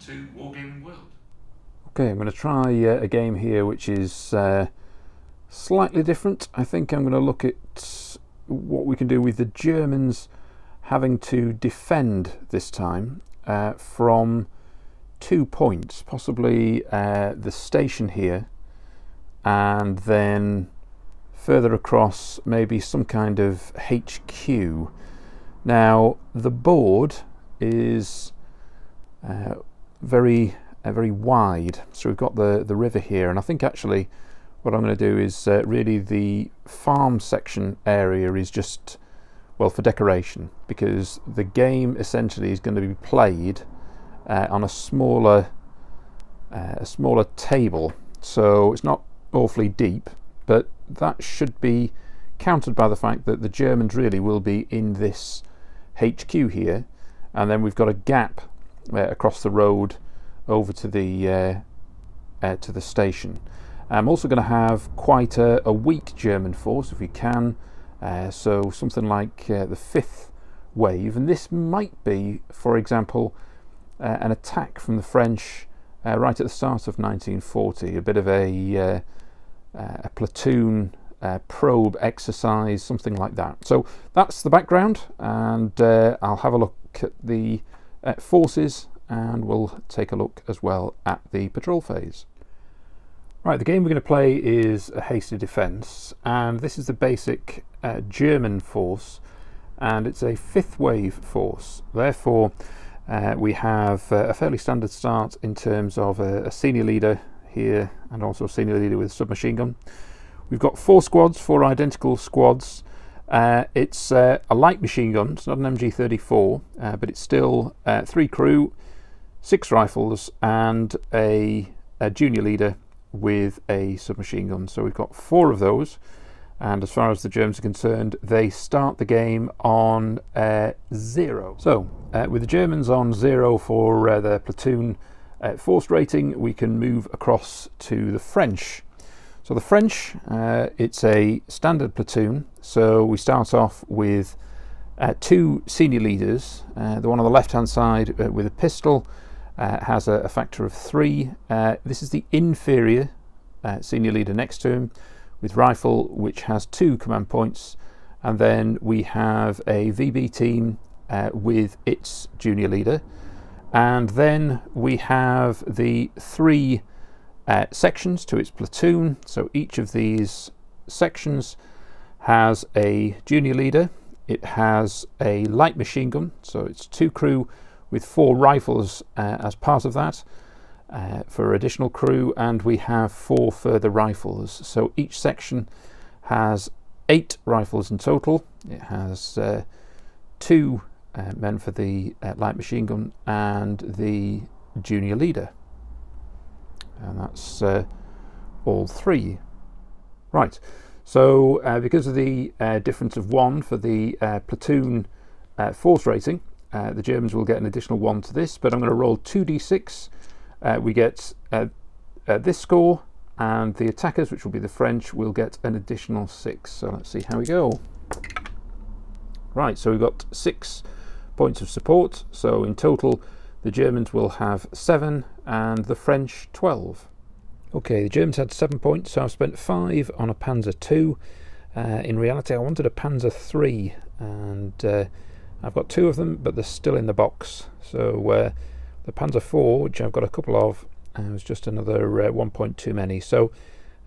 to Wargaming World. Okay, I'm going to try uh, a game here which is uh, slightly different. I think I'm going to look at what we can do with the Germans having to defend this time uh, from two points, possibly uh, the station here and then further across maybe some kind of HQ. Now the board is uh, very uh, very wide. So we've got the the river here and I think actually what I'm going to do is uh, really the farm section area is just well for decoration because the game essentially is going to be played uh, on a smaller uh, a smaller table. So it's not awfully deep but that should be countered by the fact that the Germans really will be in this HQ here and then we've got a gap across the road over to the uh, uh, to the station. I'm also going to have quite a, a, weak German force if we can, uh, so something like uh, the fifth wave, and this might be, for example, uh, an attack from the French right at the start of 1940, a bit of a, a platoon uh, probe exercise, something like that. So that's the background, and uh, I'll have a look at the uh, forces and we'll take a look as well at the patrol phase. Right, the game we're going to play is a hasty defence, and this is the basic uh, German force, and it's a fifth wave force. Therefore, uh, we have uh, a fairly standard start in terms of a, a senior leader here and also a senior leader with a submachine gun. We've got four squads, four identical squads. Uh, it's uh, a light machine gun, it's not an MG34, uh, but it's still uh, three crew, six rifles, and a, a, junior leader with a submachine gun. So we've got four of those. And as far as the Germans are concerned, they start the game on uh, zero. So, uh, with the Germans on zero for their platoon force rating, we can move across to the French so the French, uh, it's a standard platoon. So we start off with uh, two senior leaders. Uh, the one on the left hand side uh, with a pistol uh, has a, a, factor of three. Uh, this is the inferior senior leader next to him with rifle, which has two command points. And then we have a VB team with its junior leader. And then we have the three uh, sections to its platoon. So each of these sections has a junior leader. It has a light machine gun, so it's two crew with four rifles uh, as part of that uh, for additional crew, and we have four further rifles. So each section has eight rifles in total. It has uh, two uh, men for the uh, light machine gun and the junior leader and that's uh, all three. Right, so uh, because of the uh, difference of one for the uh, platoon uh, force rating, uh, the Germans will get an additional one to this, but I'm going to roll 2d6. we get this score, and the attackers, which will be the French, will get an additional six. So let's see how we go. Right, so we've got six points of support, so in total the Germans will have 7 and the French 12. Okay, the Germans had 7 points, so I've spent 5 on a Panzer II. Uh, in reality, I wanted a Panzer III, and uh, I've got two of them, but they're still in the box. So uh, the Panzer IV, which I've got a couple of, uh, was just another uh, one point too many. So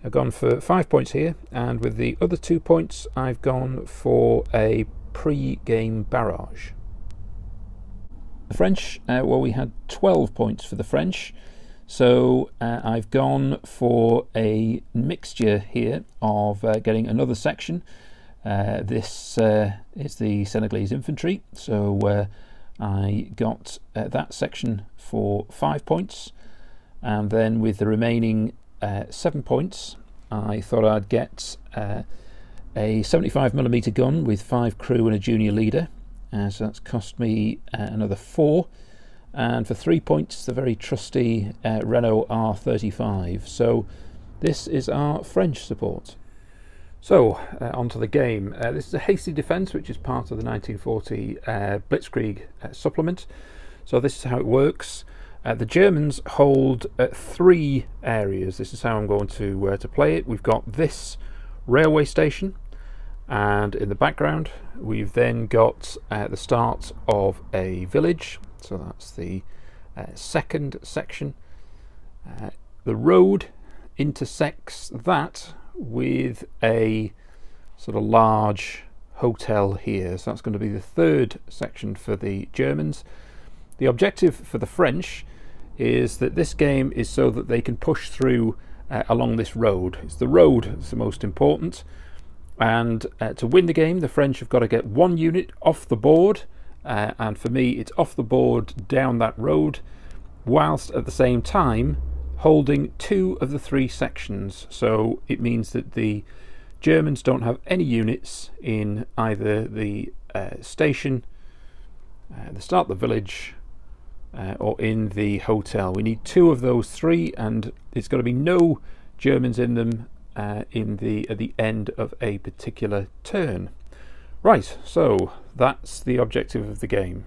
I've gone for 5 points here, and with the other 2 points, I've gone for a pre-game barrage. The French, uh, well, we had 12 points for the French. So uh, I've gone for a mixture here of uh, getting another section. Uh, this uh, is the Senegalese infantry. So uh, I got that section for five points. And then with the remaining seven points, I thought I'd get a 75mm gun with five crew and a junior leader uh, so that's cost me uh, another four. And for three points, the very trusty uh, Renault R35. So this is our French support. So, uh, onto the game. Uh, this is a hasty defence, which is part of the 1940 uh, Blitzkrieg uh, supplement. So this is how it works. Uh, the Germans hold uh, three areas. This is how I'm going to to play it. We've got this railway station, and in the background we've then got uh, the start of a village. So that's the uh, second section. Uh, the road intersects that with a sort of large hotel here. So that's going to be the third section for the Germans. The objective for the French is that this game is so that they can push through uh, along this road. It's the road that's the most important. And uh, to win the game, the French have got to get one unit off the board. Uh, and for me, it's off the board down that road, whilst at the same time holding two of the three sections. So it means that the Germans don't have any units in either the uh, station, uh, the start of the village, uh, or in the hotel. We need two of those three, and it's got to be no Germans in them uh, in the at the end of a particular turn. Right, so that's the objective of the game.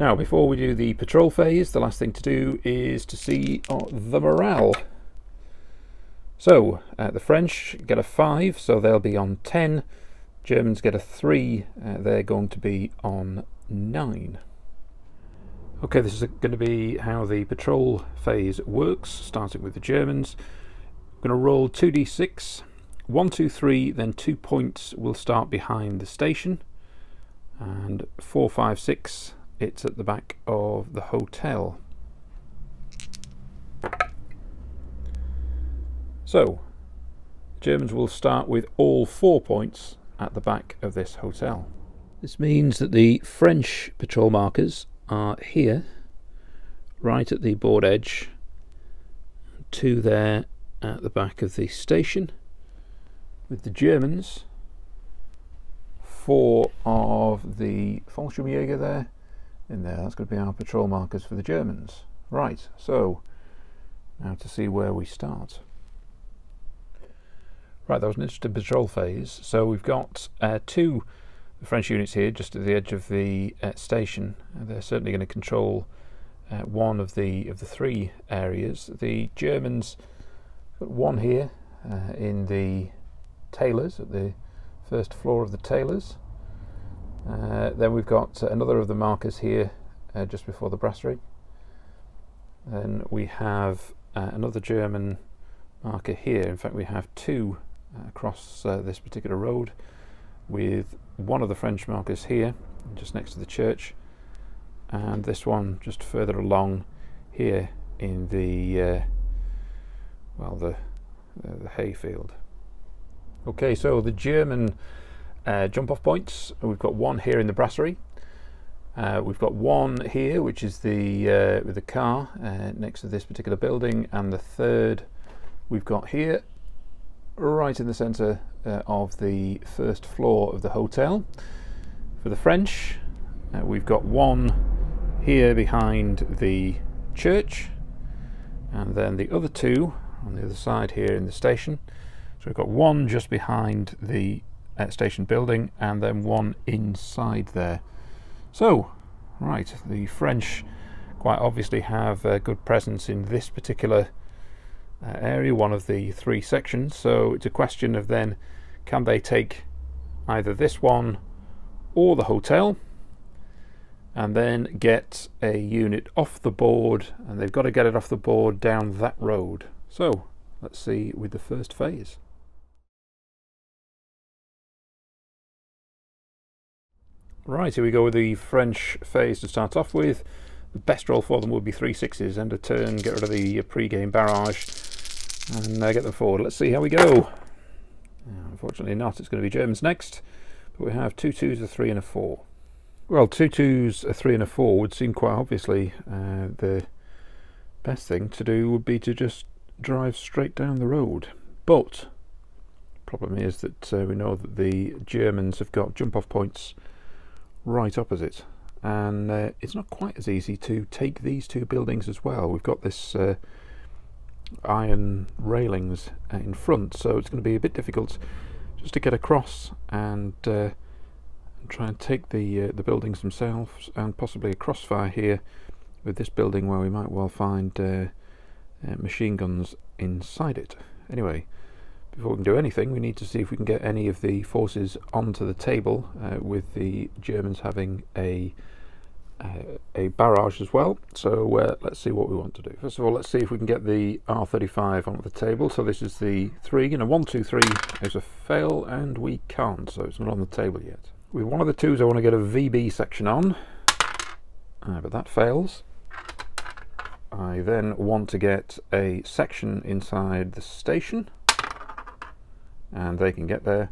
Now, before we do the patrol phase, the last thing to do is to see oh, the morale. So, uh, the French get a 5, so they'll be on 10. Germans get a 3, uh, they're going to be on 9. Okay, this is going to be how the patrol phase works, starting with the Germans. I'm going to roll 2d6, 1, 2, 3, then 2 points will start behind the station, and 4, 5, 6, it's at the back of the hotel. So, Germans will start with all four points at the back of this hotel. This means that the French patrol markers are here, right at the board edge, two there at the back of the station, with the Germans, four of the Fallschirmjäger there, in there. That's going to be our patrol markers for the Germans. Right, so now to see where we start. Right, that was an interesting patrol phase. So we've got uh, two French units here, just at the edge of the uh, station. Uh, they're certainly going to control uh, one of the of the three areas. The Germans got one here uh, in the tailors at the first floor of the tailors. Uh, then we've got another of the markers here just before the brasserie. Then we have another German marker here. In fact, we have two across uh, this particular road with one of the French markers here just next to the church and this one just further along here in the uh, well the uh, the hayfield okay so the German uh, jump off points. We've got one here in the brasserie. Uh, we've got one here which is the uh, with the car uh, next to this particular building. And the third we've got here right in the centre uh, of the first floor of the hotel. For the French, we've got one here behind the church, and then the other two on the other side here in the station. So we've got one just behind the uh, station building, and then one inside there. So, right, the French quite obviously have a good presence in this particular uh, area, one of the three sections. So it's a question of then can they take either this one or the hotel and then get a unit off the board and they've got to get it off the board down that road. So let's see with the first phase. Right, here we go with the French phase to start off with. The best roll for them would be three sixes, end a turn, get rid of the pre-game barrage, and uh, get them forward. Let's see how we go. unfortunately not, it's going to be Germans next, but we have two twos, a three and a four. Well, two twos, a three and a four would seem quite obviously uh, the best thing to do would be to just drive straight down the road. But problem is that uh, we know that the Germans have got jump off points right opposite and uh, it's not quite as easy to take these two buildings as well. We've got this uh, iron railings in front so it's going to be a bit difficult just to get across and, uh, try and take the uh, the buildings themselves and possibly a crossfire here with this building where we might well find uh, machine guns inside it. Anyway, before we can do anything, we need to see if we can get any of the forces onto the table, uh, with the Germans having a uh, a barrage as well. So uh, let's see what we want to do. First of all, let's see if we can get the R35 onto the table. So this is the three, you know, one, two, three is a fail, and we can't, so it's not on the table yet. With one of the twos, I want to get a VB section on, uh, but that fails. I then want to get a section inside the station. And they can get there.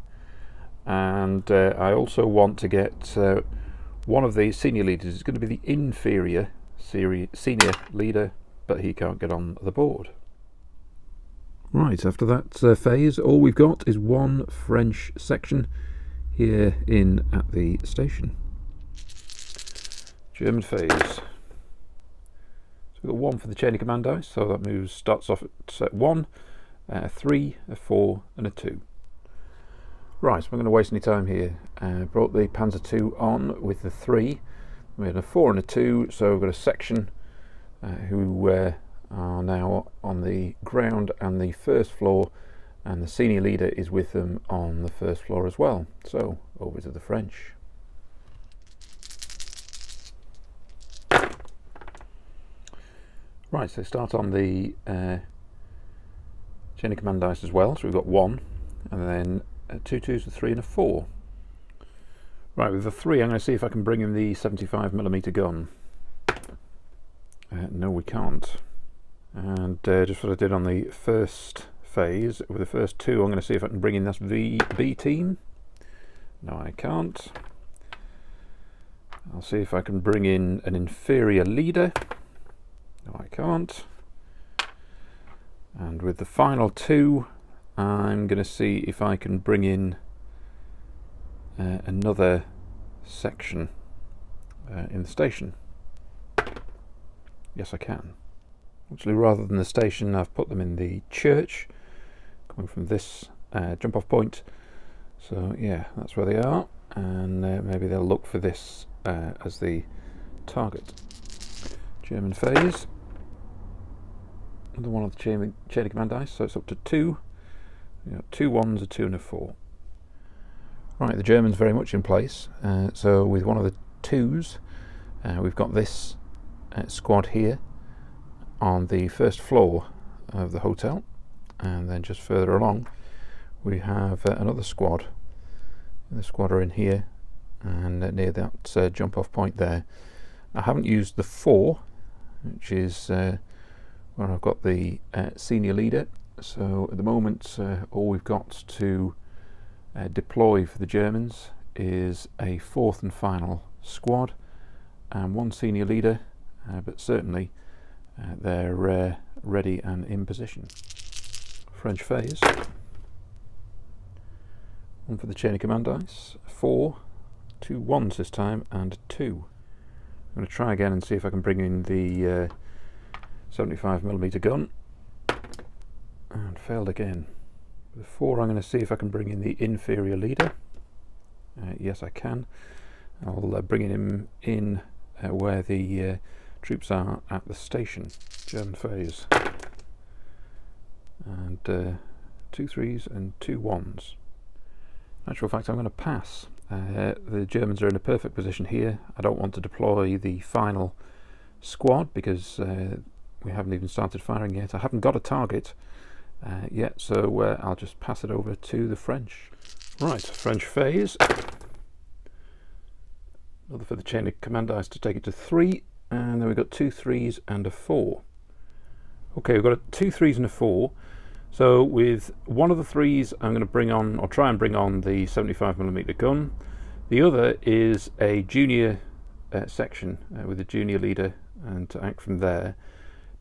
And uh, I also want to get uh, one of the senior leaders. Is going to be the inferior senior leader but he can't get on the board. Right after that uh, phase all we've got is one French section here in at the station. German phase so we've got one for the chain of command dice, so that moves starts off at set one, a three, a four, and a two. Right, so I'm going to waste any time here. Uh, brought the Panzer II on with the three. We had a four and a two, so we've got a section uh, who uh, are now on the ground and the first floor, and the senior leader is with them on the first floor as well. So over to the French. Right, so start on the uh, chain of command dice as well. So we've got one, and then two twos, a three, and a four. Right, with the three, I'm going to see if I can bring in the 75mm gun. Uh, no, we can't. And uh, just what I did on the first phase, with the first two, I'm going to see if I can bring in this v B team. No, I can't. I'll see if I can bring in an inferior leader. No, I can't. And with the final two, I'm going to see if I can bring in uh, another section uh, in the station. Yes, I can. Actually, rather than the station, I've put them in the church, coming from this uh, jump-off point. So, yeah, that's where they are. And uh, maybe they'll look for this uh, as the target. German phase the one of the chain, chain of command dice, so it's up to two. You got two ones, a two, and a four. Right, the German's very much in place. Uh, so with one of the twos, uh, we've got this uh, squad here on the first floor of the hotel, and then just further along, we have uh, another squad. The squad are in here, and uh, near that uh, jump-off point there. I haven't used the four, which is where I've got the uh, senior leader. So at the moment, uh, all we've got to uh, deploy for the Germans is a fourth and final squad and one senior leader, uh, but certainly uh, they're uh, ready and in position. French phase. One for the chain of command dice. Four, two ones this time, and two. I'm going to try again and see if I can bring in the 75mm gun and failed again. Before I'm going to see if I can bring in the inferior leader. Uh, yes, I can. I'll uh, bring him in uh, where the uh, troops are at the station. German phase. And uh, two threes and two ones. In actual fact, I'm going to pass. Uh, the Germans are in a perfect position here. I don't want to deploy the final squad because we haven't even started firing yet. I haven't got a target uh, yet, so uh, I'll just pass it over to the French. Right, French phase. Another for the chain of command dice to take it to three, and then we've got two threes and a four. Okay, we've got a two threes and a four. So with one of the threes, I'm going to bring on, or try and bring on the 75mm gun. The other is a junior uh, section uh, with a junior leader and to act from there.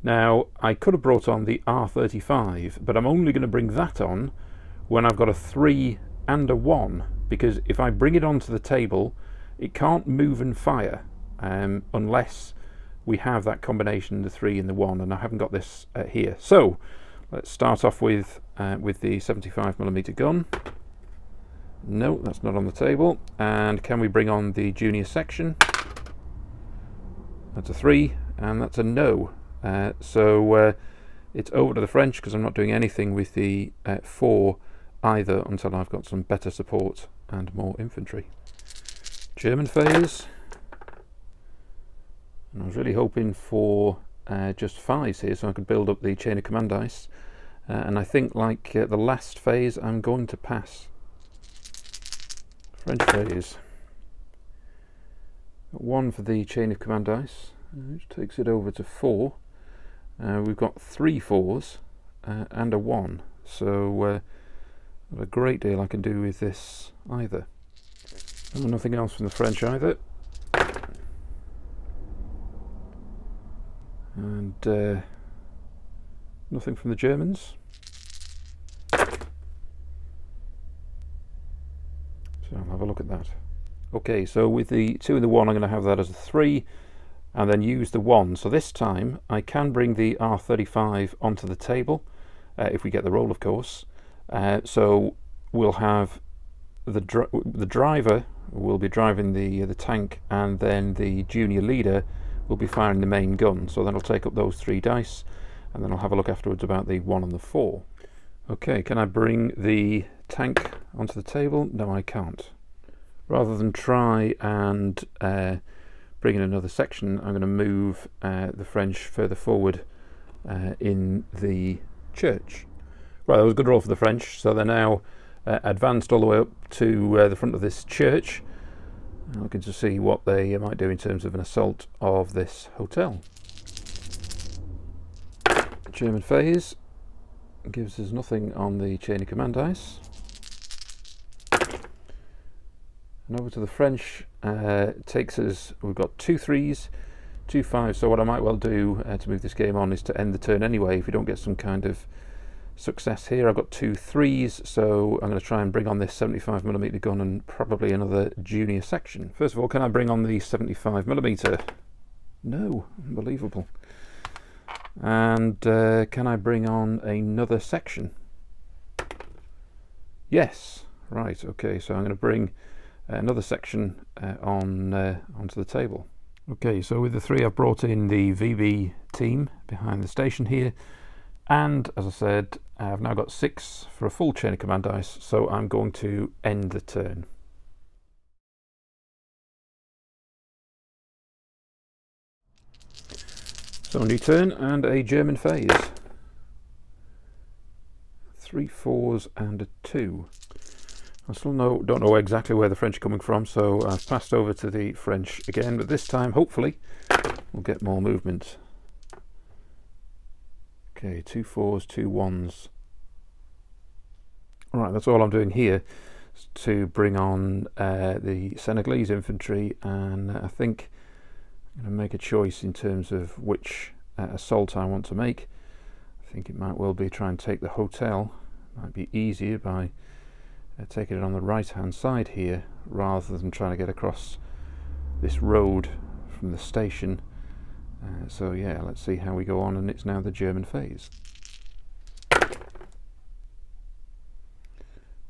Now, I could have brought on the R35, but I'm only going to bring that on when I've got a 3 and a 1, because if I bring it onto the table, it can't move and fire um, unless we have that combination, the 3 and the 1, and I haven't got this uh, here. So, let's start off with, uh, with the 75mm gun. No, that's not on the table. And can we bring on the junior section? That's a 3 and that's a no. Uh, so uh, it's over to the French because I'm not doing anything with the uh, 4 either until I've got some better support and more infantry. German phase. And I was really hoping for uh, just fives here so I could build up the chain of command dice. Uh, and I think like the last phase I'm going to pass. French phase. One for the chain of command dice, which takes it over to four. Uh, we've got three fours uh, and a one, so uh, a great deal I can do with this either. Oh, nothing else from the French either. And uh, nothing from the Germans. So I'll have a look at that. Okay, so with the 2 and the 1 I'm going to have that as a 3 and then use the 1. So this time I can bring the R35 onto the table uh, if we get the roll of course. Uh, so we'll have the, dr the driver will be driving the, uh, the tank and then the junior leader will be firing the main gun. So that'll take up those three dice and then I'll have a look afterwards about the 1 and the 4. Okay, can I bring the tank onto the table? No, I can't. Rather than try and uh, bring in another section, I'm going to move uh, the French further forward uh, in the church. Right, that was a good roll for the French, so they're now uh, advanced all the way up to uh, the front of this church. Looking to see what they might do in terms of an assault of this hotel. German phase gives us nothing on the chain of command dice. And over to the French uh, takes us, we've got two threes, two fives, so what I might well do uh, to move this game on is to end the turn anyway if we don't get some kind of success here. I've got two threes, so I'm going to try and bring on this 75mm gun and probably another junior section. First of all, can I bring on the 75mm? No, unbelievable. And uh, can I bring on another section? Yes, right, okay, so I'm going to bring another section uh, on uh, onto the table. Okay, so with the three I've brought in the VB team behind the station here and as I said I've now got six for a full chain of command dice so I'm going to end the turn. So new turn and a German phase. Three fours and a two. I still know, don't know exactly where the French are coming from, so I've passed over to the French again, but this time, hopefully, we'll get more movement. Okay, two fours, two ones. All right, that's all I'm doing here to bring on uh, the Senegalese infantry, and I think I'm going to make a choice in terms of which uh, assault I want to make. I think it might well be try and take the hotel. Might be easier by taking it on the right hand side here rather than trying to get across this road from the station. Uh, so yeah let's see how we go on and it's now the German phase.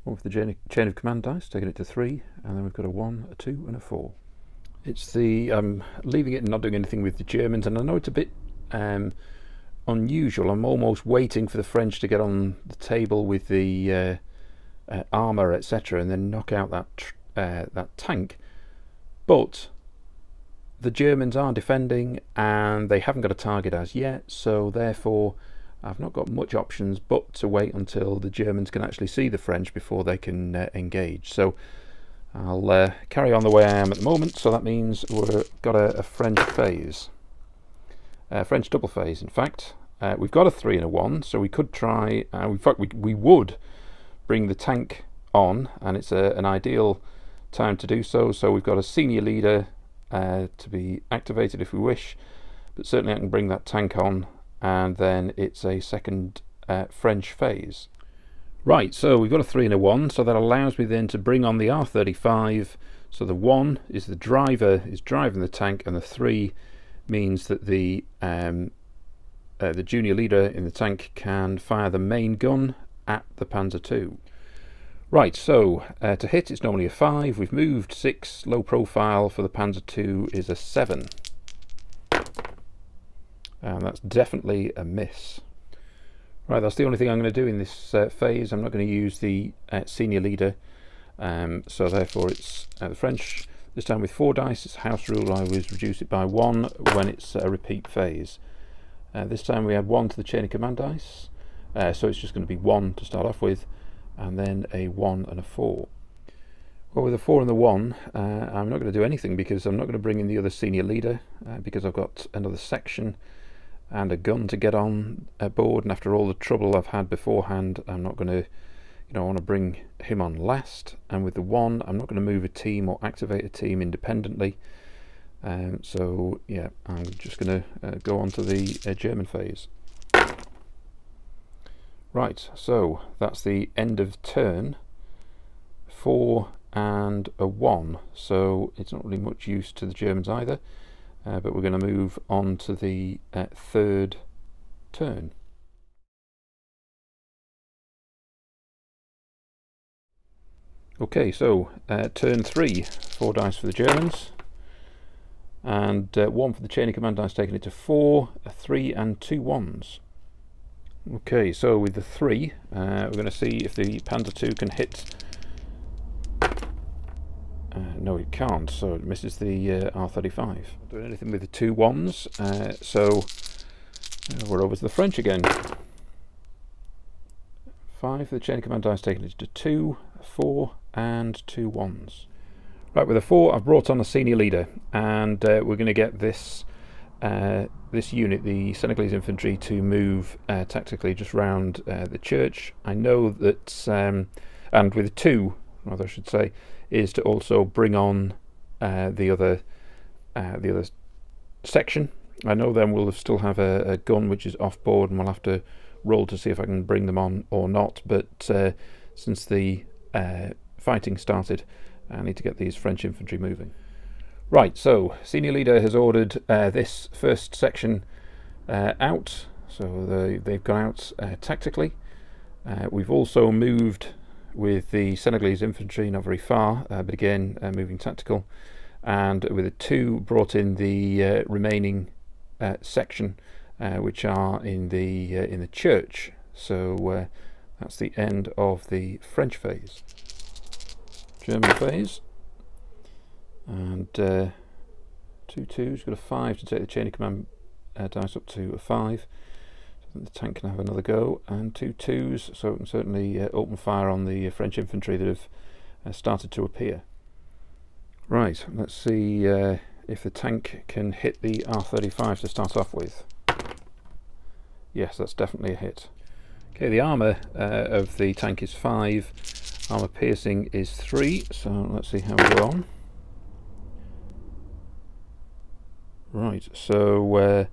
One with the chain of command dice taking it to three and then we've got a one a two and a four. It's the I'm leaving it and not doing anything with the Germans and I know it's a bit um, unusual. I'm almost waiting for the French to get on the table with the uh, uh, armor, etc., and then knock out that uh, that tank. But the Germans are defending, and they haven't got a target as yet. So therefore, I've not got much options but to wait until the Germans can actually see the French before they can uh, engage. So I'll uh, carry on the way I am at the moment. So that means we've got a, a French phase, a French double phase. In fact, uh, we've got a three and a one, so we could try. Uh, in fact, we we would bring the tank on and it's a, an ideal time to do so. So we've got a senior leader uh, to be activated if we wish but certainly I can bring that tank on and then it's a second uh, French phase. Right so we've got a 3 and a 1 so that allows me then to bring on the R35 so the 1 is the driver is driving the tank and the 3 means that the um, uh, the junior leader in the tank can fire the main gun at the Panzer II. Right, so uh, to hit it's normally a 5, we've moved 6, low profile for the Panzer II is a 7. And that's definitely a miss. Right, that's the only thing I'm going to do in this uh, phase. I'm not going to use the uh, senior leader. Um, so therefore it's uh, the French, this time with four dice. It's house rule. I always reduce it by one when it's a repeat phase. Uh, this time we add one to the chain of command dice. Uh, so it's just going to be one to start off with. And then a one and a four. Well, with the 4 and the 1, uh, I'm not going to do anything because I'm not going to bring in the other senior leader uh, because I've got another section and a gun to get on board and after all the trouble I've had beforehand I'm not going to you know I want to bring him on last and with the 1 I'm not going to move a team or activate a team independently um, so yeah I'm just going to uh, go on to the uh, German phase. Right so that's the end of turn. Four and a 1 so it's not really much use to the Germans either uh, but we're going to move on to the uh, third turn. Okay, so uh, turn 3, 4 dice for the Germans and uh, 1 for the chain of command dice taking it to 4, a 3 and two ones. Okay, so with the 3 uh, we're going to see if the Panzer II can hit uh, no, it can't, so it misses the uh, R35. Not doing anything with the two ones, uh, so uh, we're over to the French again. Five, for the chain command dice taken it to two, four, and two ones. Right, with a four, I've brought on a senior leader, and uh, we're going to get this uh, this unit, the Senegalese infantry, to move tactically just round the church. I know that, um, and with two, rather I should say, is to also bring on uh, the other uh, the other section. I know then we'll still have a, a, gun which is off board and we'll have to roll to see if I can bring them on or not. But uh, since the uh, fighting started, I need to get these French infantry moving. Right, so senior leader has ordered uh, this first section uh, out, so they, they've gone out tactically. we've also moved with the Senegalese infantry not very far, uh, but again uh, moving tactical, and with the two brought in the uh, remaining uh, section, uh, which are in the in the church. So that's the end of the French phase. German phase, and two twos, got a five to take the chain of command dice up to a five the tank can have another go and two twos so it can certainly uh, open fire on the uh, French infantry that have uh, started to appear. Right, let's see uh, if the tank can hit the R35 to start off with. Yes, that's definitely a hit. Okay, the armour uh, of the tank is 5, armour piercing is 3, so let's see how we go on. Right, so uh,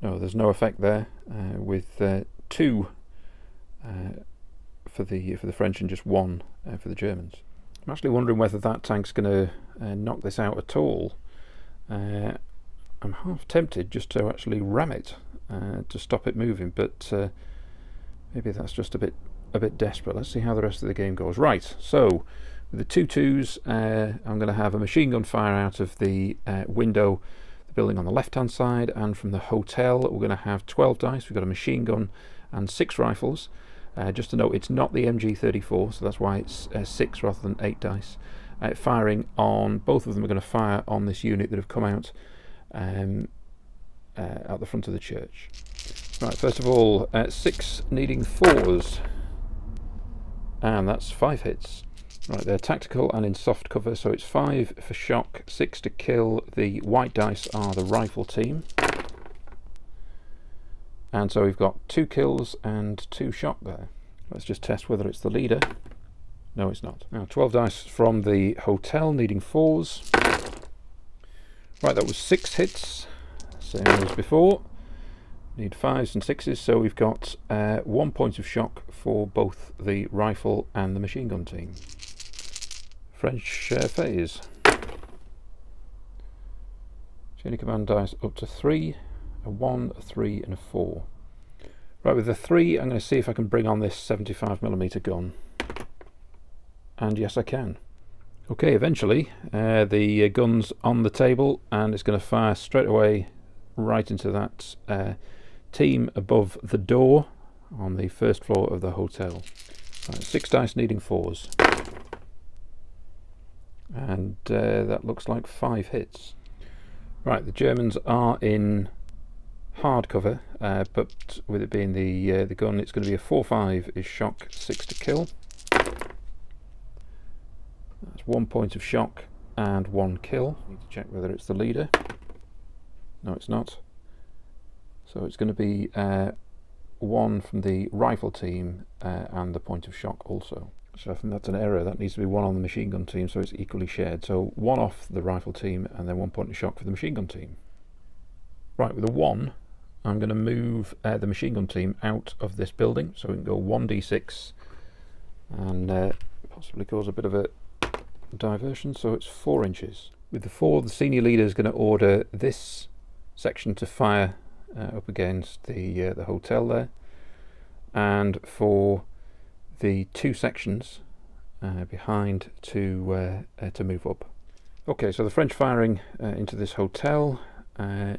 no, there's no effect there uh, with uh, two uh, for the for the French and just one uh, for the Germans. I'm actually wondering whether that tank's going to uh, knock this out at all. I'm half tempted just to actually ram it to stop it moving, but maybe that's just a bit a bit desperate. Let's see how the rest of the game goes. Right, so with the two twos, I'm going to have a machine gun fire out of the window the building on the left hand side and from the hotel we're going to have 12 dice. We've got a machine gun and six rifles. Uh, just to note it's not the MG34 so that's why it's uh, six rather than eight dice. Uh, firing on both of them are going to fire on this unit that have come out um, uh, at the front of the church. Right first of all uh, six needing fours. And that's five hits Right, they're tactical and in soft cover, so it's five for shock, six to kill. The white dice are the rifle team. And so we've got two kills and two shock there. Let's just test whether it's the leader. No, it's not. Now, 12 dice from the hotel, needing fours. Right, that was six hits, same as before. Need fives and sixes, so we've got uh, one point of shock for both the rifle and the machine gun team. French uh, phase. Chain command dice up to three, a one, a three, and a four. Right, with the three, I'm going to see if I can bring on this 75mm gun. And yes, I can. Okay, eventually, uh, the uh, gun's on the table, and it's going to fire straight away right into that uh, team above the door on the first floor of the hotel. Right, six dice needing fours. And uh, that looks like five hits. Right, the Germans are in hardcover, uh, but with it being the uh, the gun, it's going to be a 4-5 is shock, 6 to kill. That's one point of shock and one kill. Need to check whether it's the leader. No, it's not. So it's going to be uh, one from the rifle team uh, and the point of shock also. So I think that's an error. That needs to be one on the machine gun team, so it's equally shared. So one off the rifle team and then one point of shock for the machine gun team. Right, with a one, I'm going to move uh, the machine gun team out of this building, so we can go 1d6 and uh, possibly cause a bit of a diversion, so it's four inches. With the four, the senior leader is going to order this section to fire uh, up against the uh, the hotel there, and for the two sections uh, behind to uh, uh, to move up. Okay, so the French firing uh, into this hotel,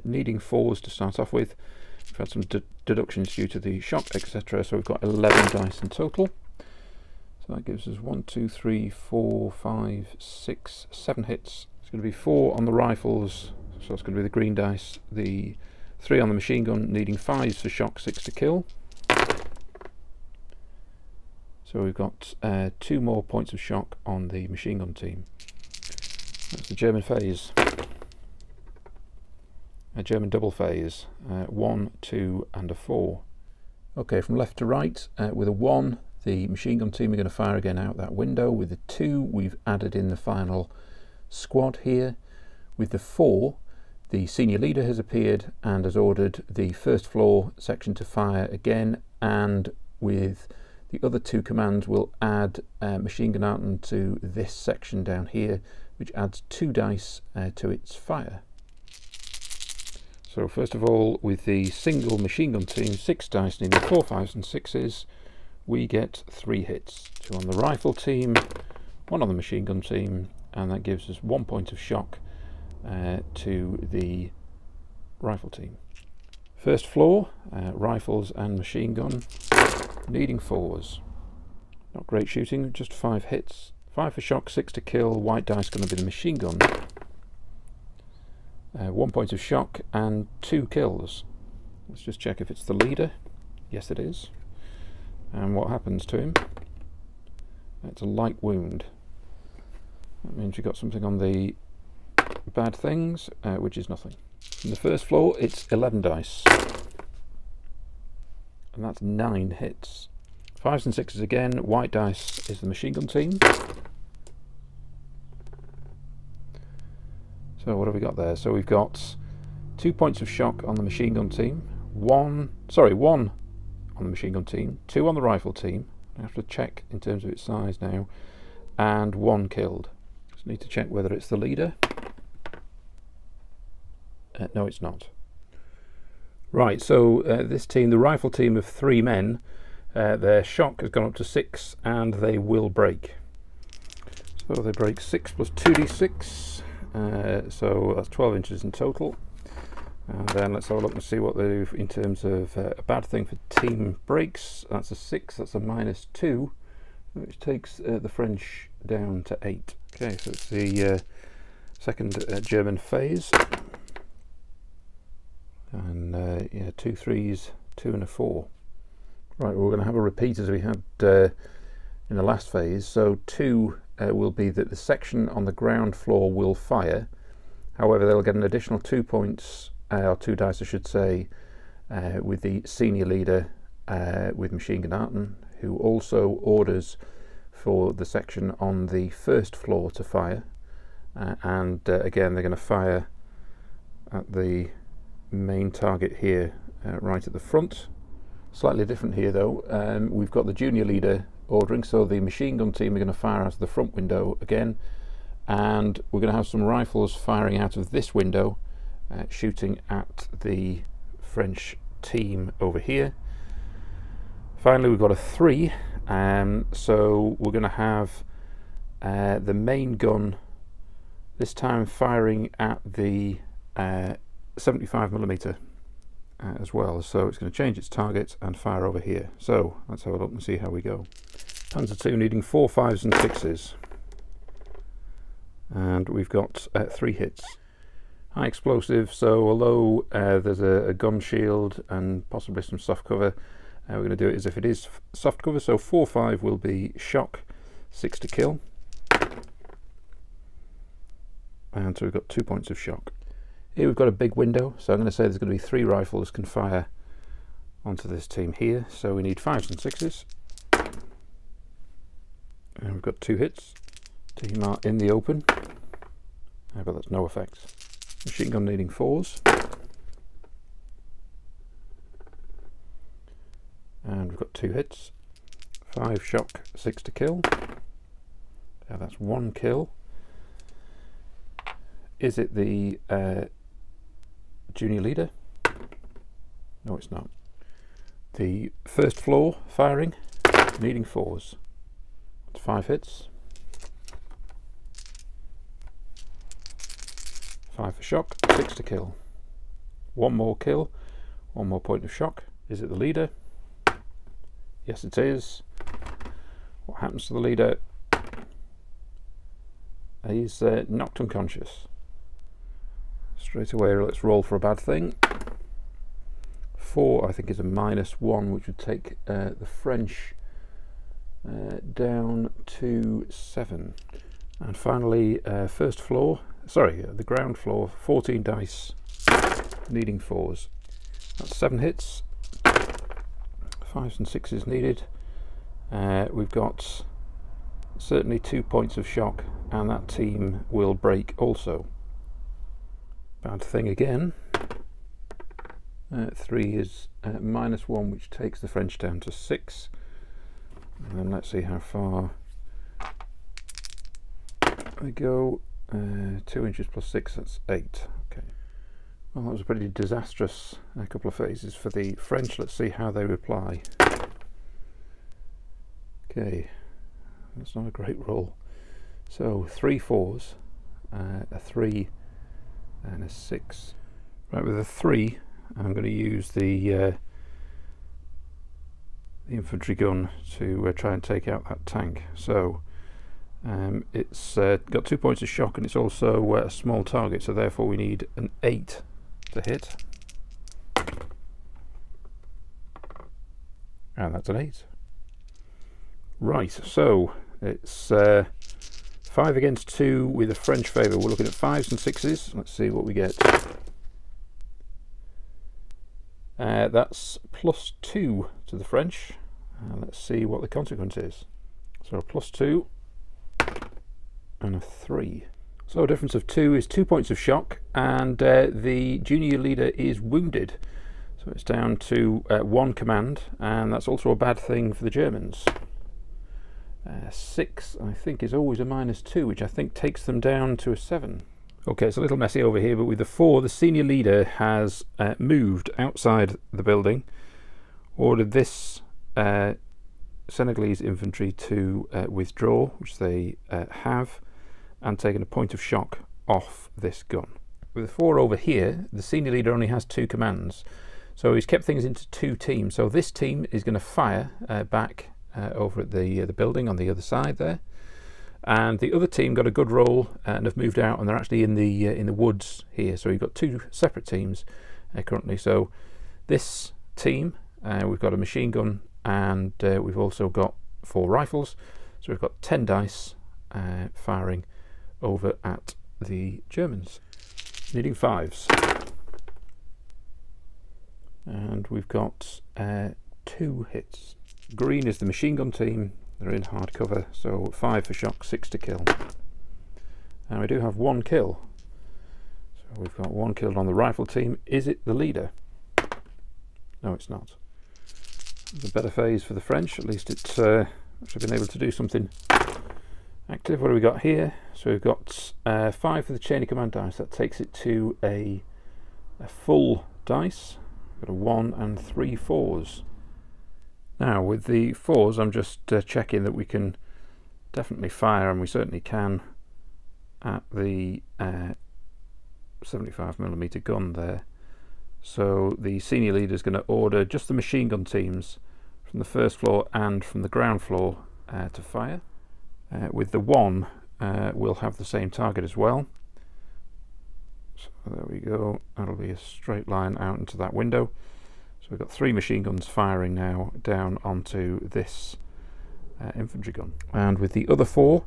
needing fours to start off with. We've had some deductions due to the shock, etc. So we've got 11 dice in total. So that gives us one, two, three, four, five, six, seven hits. It's going to be four on the rifles, so it's going to be the green dice. The three on the machine gun, needing fives for shock, six to kill. So we've got uh, two more points of shock on the machine gun team. That's the German phase. A German double phase. Uh, one, two, and a four. Okay, from left to right, uh, with a one, the machine gun team are going to fire again out that window. With the two, we've added in the final squad here. With the four, the senior leader has appeared and has ordered the first floor section to fire again. And with the other two commands, we'll add uh, machine gun Achtung to this section down here, which adds two dice uh, to its fire. So first of all, with the single machine gun team, six dice needing four fives and sixes, we get three hits. Two on the rifle team, one on the machine gun team, and that gives us one point of shock uh, to the rifle team. First floor, uh, rifles and machine gun, needing fours. Not great shooting, just five hits. Five for shock, six to kill, white dice going to be the machine gun. Uh, one point of shock and two kills. Let's just check if it's the leader. Yes it is and what happens to him it's a light wound that means you've got something on the bad things uh, which is nothing in the first floor it's 11 dice and that's 9 hits fives and sixes again white dice is the machine gun team so what have we got there so we've got two points of shock on the machine gun team one sorry one on the machine gun team, two on the rifle team. I have to check in terms of its size now, and one killed. Just need to check whether it's the leader. Uh, no, it's not. Right, so uh, this team, the rifle team of three men, uh, their shock has gone up to six, and they will break. So they break six plus 2d6, uh, so that's 12 inches in total. And then let's have a look and see what they do in terms of uh, a bad thing for team breaks. That's a 6, that's a minus 2, which takes uh, the French down to 8. Okay, so it's the uh, second German phase. And uh, yeah, two threes, two and a four. Right, we're going to have a repeat as we had uh, in the last phase. So two will be that the section on the ground floor will fire. However, they'll get an additional two points uh, or two dice I should say, uh, with the senior leader uh, with Machine Gun Achtung, who also orders for the section on the first floor to fire. Uh, and uh, again, they're going to fire at the main target here, uh, right at the front. Slightly different here though. Um, we've got the junior leader ordering, so the machine gun team are going to fire out of the front window again. And we're going to have some rifles firing out of this window uh, shooting at the French team over here. Finally, we've got a three, um, so we're going to have uh, the main gun this time firing at the uh, 75mm uh, as well, so it's going to change its target and fire over here. So let's have a look and see how we go. Panzer 2 needing four fives and sixes. And we've got uh, three hits. High explosive, so although uh, there's a, a, gun shield and possibly some soft cover, uh, we're going to do it as if it is soft cover. So 4-5 will be shock, 6 to kill. And so we've got two points of shock. Here we've got a big window, so I'm going to say there's going to be three rifles can fire onto this team here. So we need fives and sixes. And we've got two hits. Team are in the open. but that's no effect. Machine gun needing fours. And we've got two hits. Five shock, six to kill. That's one kill. Is it the uh, junior leader. No, it's not. The first floor firing, needing fours. five hits. Five for shock, six to kill. One more kill, one more point of shock. Is it the leader? Yes, it is. What happens to the leader? He's uh, knocked unconscious. Straight away, let's roll for a bad thing. Four, I think, is a minus one, which would take uh, the French uh, down to seven. And finally, uh, first floor, sorry, uh, the ground floor, 14 dice, needing fours. That's seven hits, fives and sixes needed. Uh, we've got certainly two points of shock, and that team will break also. Bad thing again. Uh, 3 is uh, minus 1, which takes the French down to 6. And then let's see how far we go. Uh, 2 inches plus 6, that's 8. Okay. Well, that was a pretty disastrous uh, couple of phases for the French. Let's see how they reply. Okay, that's not a great roll. So, three fours, uh, a 3 and a 6. Right, with a 3, I'm going to use the, uh, the infantry gun to uh, try and take out that tank. So um, it's uh, got two points of shock and it's also uh, a small target, so therefore we need an 8 to hit. And that's an 8. Right, so it's uh, Five against two with a French favour. We're looking at fives and sixes. Let's see what we get. Uh, that's plus two to the French. Uh, let's see what the consequence is. So a plus two and a three. So a difference of two is two points of shock and uh, the junior leader is wounded. So it's down to uh, one command and that's also a bad thing for the Germans. Uh, 6 I think is always a minus 2 which I think takes them down to a 7. Okay, it's a little messy over here, but with the 4 the senior leader has uh, moved outside the building, ordered this uh, Senegalese infantry to uh, withdraw, which they uh, have, and taken a point of shock off this gun. With the 4 over here, the senior leader only has two commands, so he's kept things into two teams. So this team is going to fire uh, back uh, over at the uh, the building on the other side there. And the other team got a good roll and have moved out, and they're actually in the uh, in the woods here. So we've got two separate teams currently. So this team, we've got a machine gun, and we've also got four rifles. So we've got ten dice firing over at the Germans, needing fives. And we've got uh, two hits. Green is the machine gun team. They're in hard cover, so five for shock, six to kill. And we do have one kill. So we've got one killed on the rifle team. Is it the leader? No, it's not. The better phase for the French. At least it's uh, actually been able to do something active. What do we got here? So we've got uh, five for the chain of command dice. That takes it to a, a full dice. Got a one and three fours. Now with the fours I'm just uh, checking that we can definitely fire and we certainly can at the uh, 75mm gun there. So the senior leader is going to order just the machine gun teams from the first floor and from the ground floor uh, to fire. Uh, with the one, uh, we'll have the same target as well. So there we go. That'll be a straight line out into that window. We've got three machine guns firing now down onto this uh, infantry gun. And with the other four,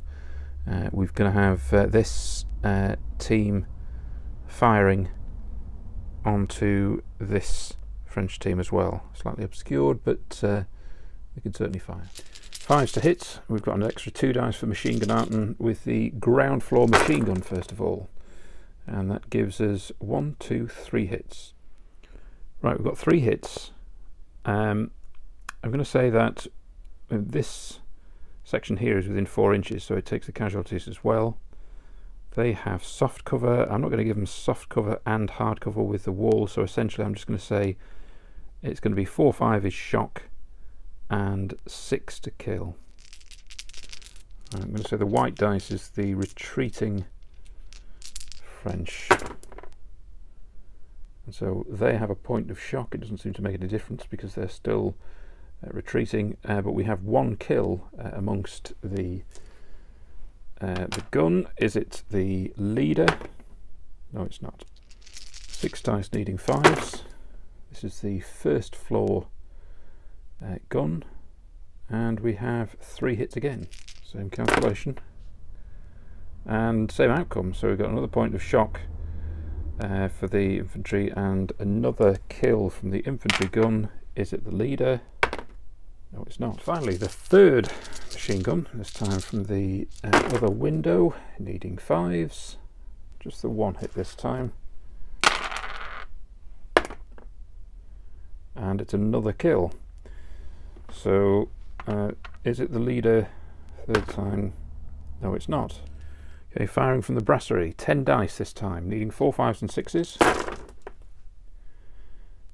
uh, we're going to have uh, this uh, team firing onto this French team as well. Slightly obscured, but uh, we can certainly fire. Fives to hit. We've got an extra two dice for machine gun Arton with the ground floor machine gun first of all. And that gives us one, two, three hits. Right, we've got three hits. Um, I'm going to say that this section here is within four inches, so it takes the casualties as well. They have soft cover. I'm not going to give them soft cover and hard cover with the wall, so essentially I'm just going to say it's going to be 4-5 is shock and 6 to kill. I'm going to say the white dice is the retreating French. And so they have a point of shock. It doesn't seem to make any difference because they're still uh, retreating, uh, but we have one kill uh, amongst the uh, the gun. Is it the leader? No, it's not. Six dice needing fives. This is the first floor uh, gun, and we have three hits again. Same calculation, and same outcome. So we've got another point of shock uh, for the infantry and another kill from the infantry gun. Is it the leader? No, it's not. Finally, the third machine gun, this time from the uh, other window, needing fives. Just the one hit this time. And it's another kill. So, uh, is it the leader third time? No, it's not. Okay, firing from the brasserie. 10 dice this time, needing four fives and sixes.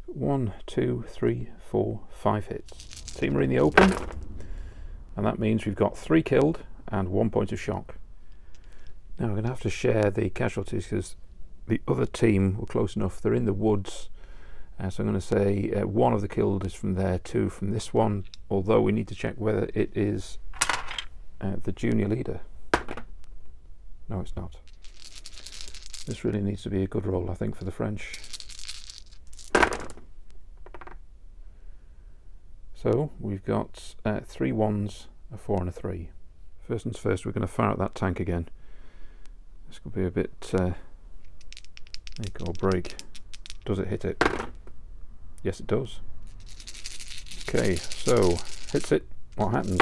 One, two, three, four, five hits. Team are in the open, and that means we've got three killed and one point of shock. Now we're going to have to share the casualties because the other team were close enough. They're in the woods, uh, so I'm going to say uh, one of the killed is from there, two from this one, although we need to check whether it is uh, the junior leader. No, it's not. This really needs to be a good roll, I think, for the French. So we've got uh, three ones, a four and a three. First things first, we're going to fire at that tank again. This could be a bit uh, make or break. Does it hit it? Yes, it does. Okay, so hits it. What happens?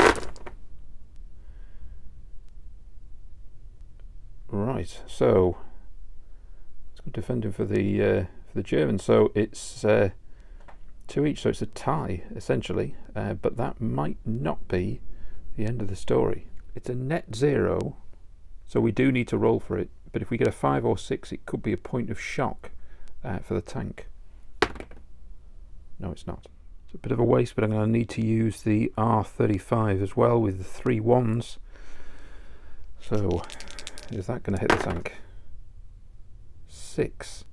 Right, so it's good defending for the uh, for the Germans. So it's uh, two each, so it's a tie essentially, uh, but that might not be the end of the story. It's a net zero, so we do need to roll for it, but if we get a five or six, it could be a point of shock uh, for the tank. No, it's not. It's a bit of a waste, but I'm going to need to use the R35 as well with the three ones. So, is that going to hit the tank? Six.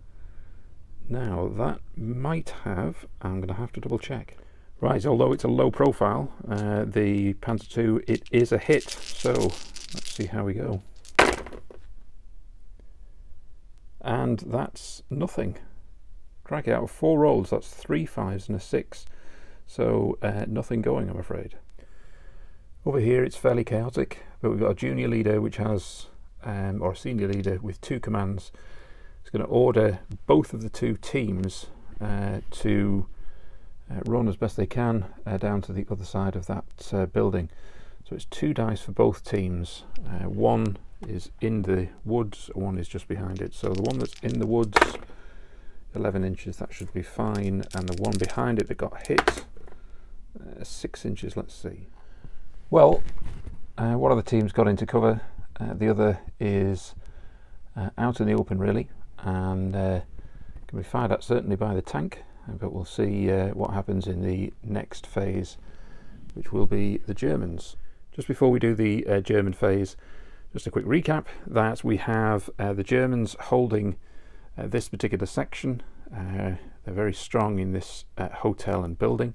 Now that might have, I'm going to have to double check. Right, although it's a low profile, uh, the Panzer II, it is a hit, so let's see how we go. And that's nothing. Crack it out of four rolls, that's three fives and a six. So uh, nothing going, I'm afraid. Over here it's fairly chaotic, but we've got a junior leader which has, um, or a senior leader with two commands is going to order both of the two teams uh, to uh, run as best they can uh, down to the other side of that uh, building. So it's two dice for both teams. Uh, one is in the woods, one is just behind it. So the one that's in the woods, 11 inches, that should be fine. And the one behind it that got hit, uh, six inches, let's see. Well, one of the teams got into cover. The other is out in the open, really and uh, can be fired at certainly by the tank but we'll see uh, what happens in the next phase which will be the Germans. Just before we do the uh, German phase just a quick recap that we have uh, the Germans holding uh, this particular section. Uh, they're very strong in this uh, hotel and building.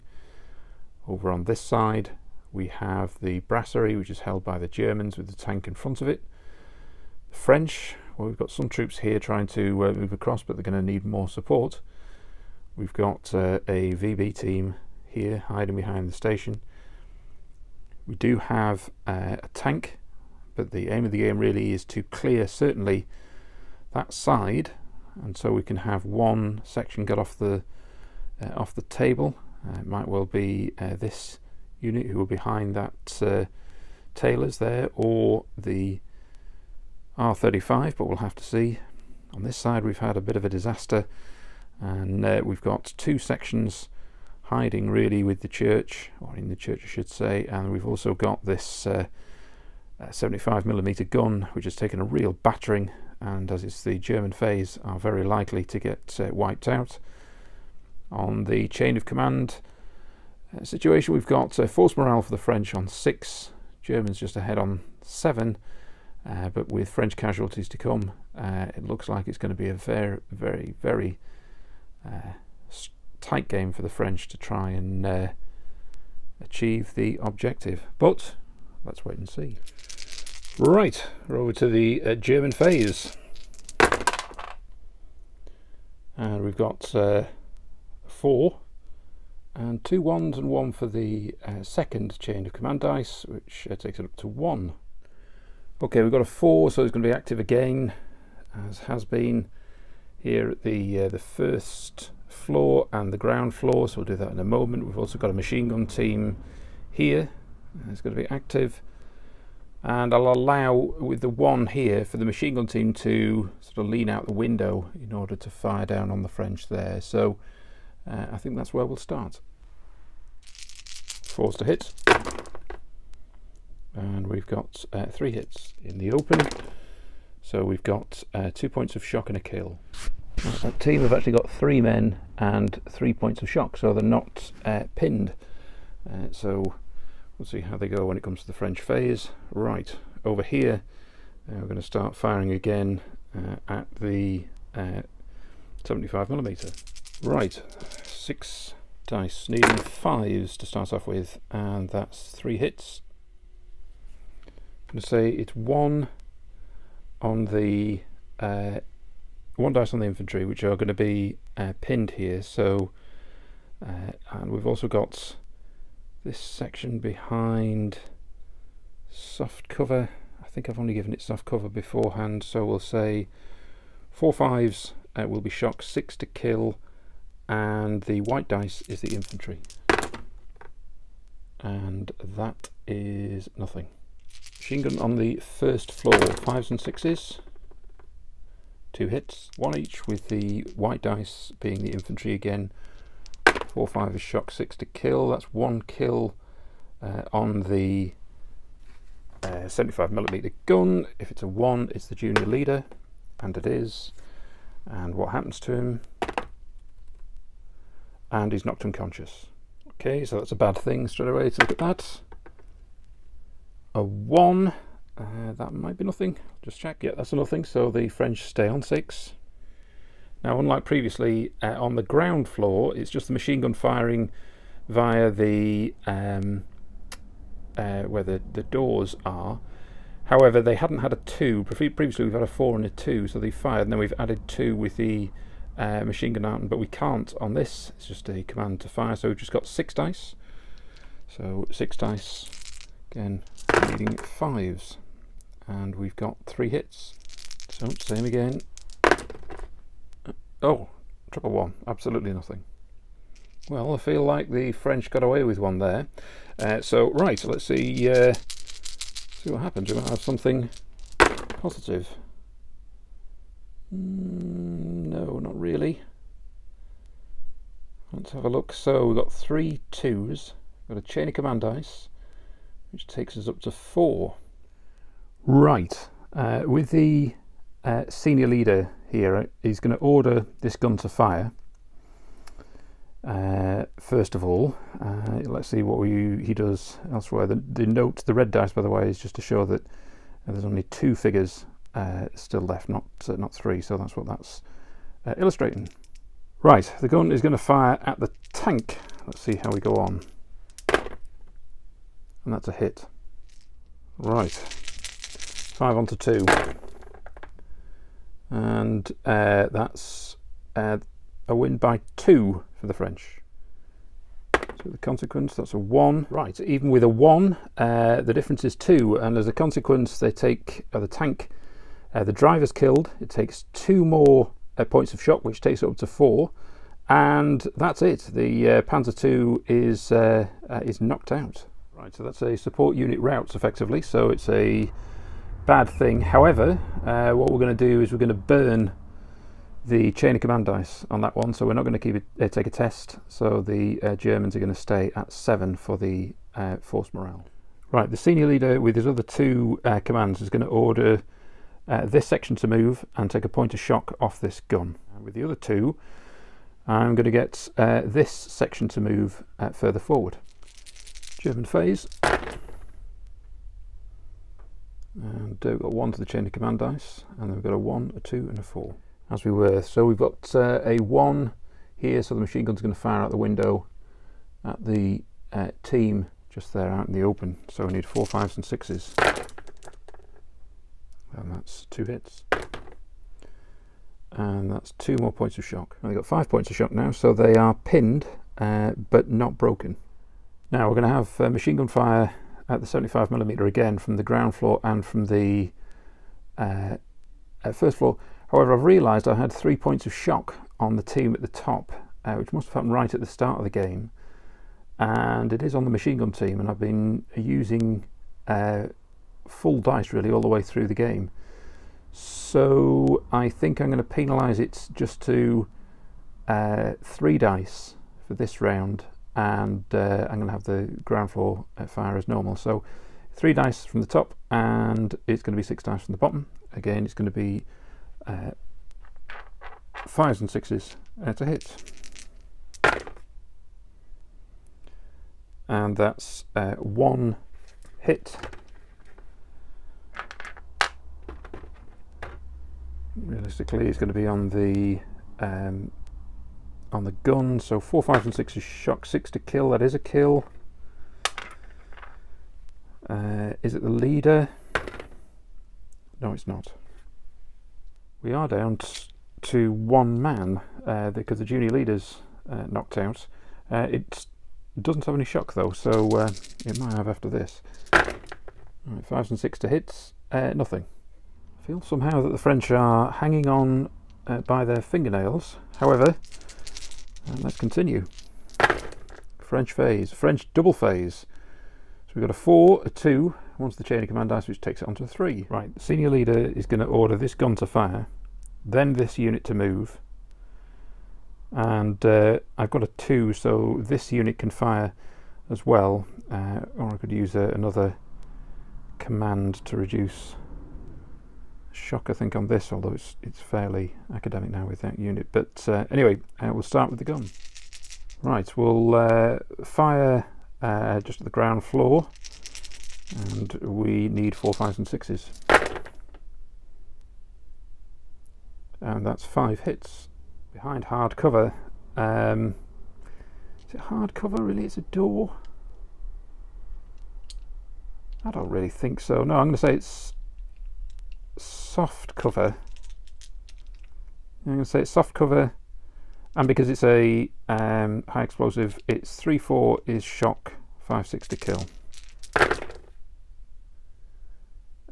Over on this side we have the brasserie which is held by the Germans with the tank in front of it. The French, well we've got some troops here trying to uh, move across but they're going to need more support. We've got uh, a VB team here hiding behind the station. We do have uh, a tank but the aim of the game really is to clear certainly that side and so we can have one section get off the uh, off the table uh, it might well be uh, this unit who were behind that uh, Taylor's there or the R35 but we'll have to see on this side we've had a bit of a disaster and uh, we've got two sections hiding really with the church or in the church I should say and we've also got this uh, 75 millimeter gun which has taken a real battering and as it's the German phase are very likely to get uh, wiped out. On the chain of command uh, situation we've got uh, force morale for the French on 6, Germans just ahead on 7 uh, but with French casualties to come uh, it looks like it's going to be a very very very uh, tight game for the French to try and achieve the objective but let's wait and see. Right, we're over to the German phase. And we've got uh, four and two ones and one for the uh, second chain of command dice, which uh, takes it up to one. Okay, we've got a four, so it's going to be active again, as has been here at the uh, the first floor and the ground floor. So we'll do that in a moment. We've also got a machine gun team here. It's going to be active and I'll allow with the one here for the machine gun team to sort of lean out the window in order to fire down on the French there so uh, I think that's where we'll start force to hit and we've got uh, three hits in the open so we've got uh, two points of shock and a kill that team have actually got three men and three points of shock so they're not uh, pinned uh, so We'll see how they go when it comes to the French phase. Right, over here uh, we're going to start firing again uh, at the uh, 75 millimeter. Right, six dice, needing fives to start off with, and that's three hits. I'm going to say it's one on the uh, one dice on the infantry, which are going to be uh, pinned here. So, uh, and we've also got this section behind soft cover I think I've only given it soft cover beforehand so we'll say four fives uh, will be shock six to kill and the white dice is the infantry and that is nothing machine gun on the first floor fives and sixes two hits one each with the white dice being the infantry again Four five is shock, six to kill. That's one kill uh, on the uh, 75 millimeter gun. If it's a one, it's the junior leader, and it is. And what happens to him? And he's knocked unconscious. Okay, so that's a bad thing straight away to look at that. A one, uh, that might be nothing. Just check. Yeah, that's nothing. So the French stay on six. Now, unlike previously, uh, on the ground floor, it's just the machine gun firing via the um, uh, where the, the doors are. However, they hadn't had a 2. Previously, we've had a 4 and a 2, so they fired, and then we've added 2 with the uh, machine gun out, but we can't on this. It's just a command to fire, so we've just got 6 dice. So 6 dice, again, needing 5s. And we've got 3 hits. So, same again, Oh, triple one, absolutely nothing. Well, I feel like the French got away with one there. Uh, so, right, let's see, uh, see what happens. We might have something positive. Mm, no, not really. Let's have a look. So we've got three twos. We've got a chain of command dice, which takes us up to four. Right. Uh, with the uh, senior leader here, he's going to order this gun to fire. Uh, first of all, uh, let's see what we, he does elsewhere. The, the note, the red dice, by the way, is just to show that uh, there's only two figures uh, still left, not uh, not three. So that's what that's uh, illustrating. Right, the gun is going to fire at the tank. Let's see how we go on. And that's a hit. Right, five onto two. And uh, that's uh, a win by two for the French. So the consequence, that's a one. Right, even with a one, uh, the difference is two. And as a consequence, they take the tank, uh, the driver's killed. It takes two more uh, points of shock, which takes it up to four. And that's it. The uh, Panzer II is, uh, is knocked out. Right, so that's a support unit routes effectively. So it's a bad thing. However, what we're going to do is we're going to burn the chain of command dice on that one, so we're not going to keep it, uh, take a test. So the uh, Germans are going to stay at seven for the uh, force morale. Right, the senior leader with his other two uh, commands is going to order uh, this section to move and take a point of shock off this gun. And with the other two, I'm going to get uh, this section to move further forward. German phase. And we've got one to the chain of command dice, and then we've got a one, a two, and a four as we were. So we've got uh, a 1 here, so the machine gun's going to fire out the window at the uh, team just there out in the open. So we need four, fives and sixes. And that's two hits. And that's two more points of shock. They've got five points of shock now, so they are pinned, uh, but not broken. Now we're going to have uh, machine gun fire at the 75mm again from the ground floor and from the uh, first floor. However, I've realised I had three points of shock on the team at the top, uh, which must have happened right at the start of the game. And it is on the machine gun team, and I've been using uh, full dice really all the way through the game. So I think I'm going to penalise it just to uh, three dice for this round, and uh, I'm going to have the ground floor uh, fire as normal. So three dice from the top, and it's going to be six dice from the bottom. Again, it's going to be uh, fives and sixes to hit. And that's uh, one hit. Realistically, it's going to be on the um, on the gun. So 4 5 and 6 is shock, six to kill. That is a kill. Uh, is it the leader? No, it's not we are down to one man uh, because the junior leader's uh, knocked out. Uh, it doesn't have any shock though, so uh, it might have after this. Right, fives and six to hits, uh, nothing. Feel somehow that the French are hanging on uh, by their fingernails. However, let's continue. French phase, French double phase. So we've got a four, a two, once the chain of command dice, which takes it onto a three. Right, the senior leader is going to order this gun to fire, then this unit to move, and uh, I've got a two, so this unit can fire as well, uh, or I could use uh, another command to reduce shock, I think, on this, although it's, it's fairly academic now with that unit. But uh, anyway, uh, we'll start with the gun. Right, we'll uh, fire uh, just at the ground floor and we need four fives and sixes. And that's five hits. Behind hard cover um, is it hard cover really? It's a door? I don't really think so. No I'm going to say it's soft cover. I'm going to say it's soft cover and because it's a um, high explosive it's 3-4 is shock 5-6 to kill.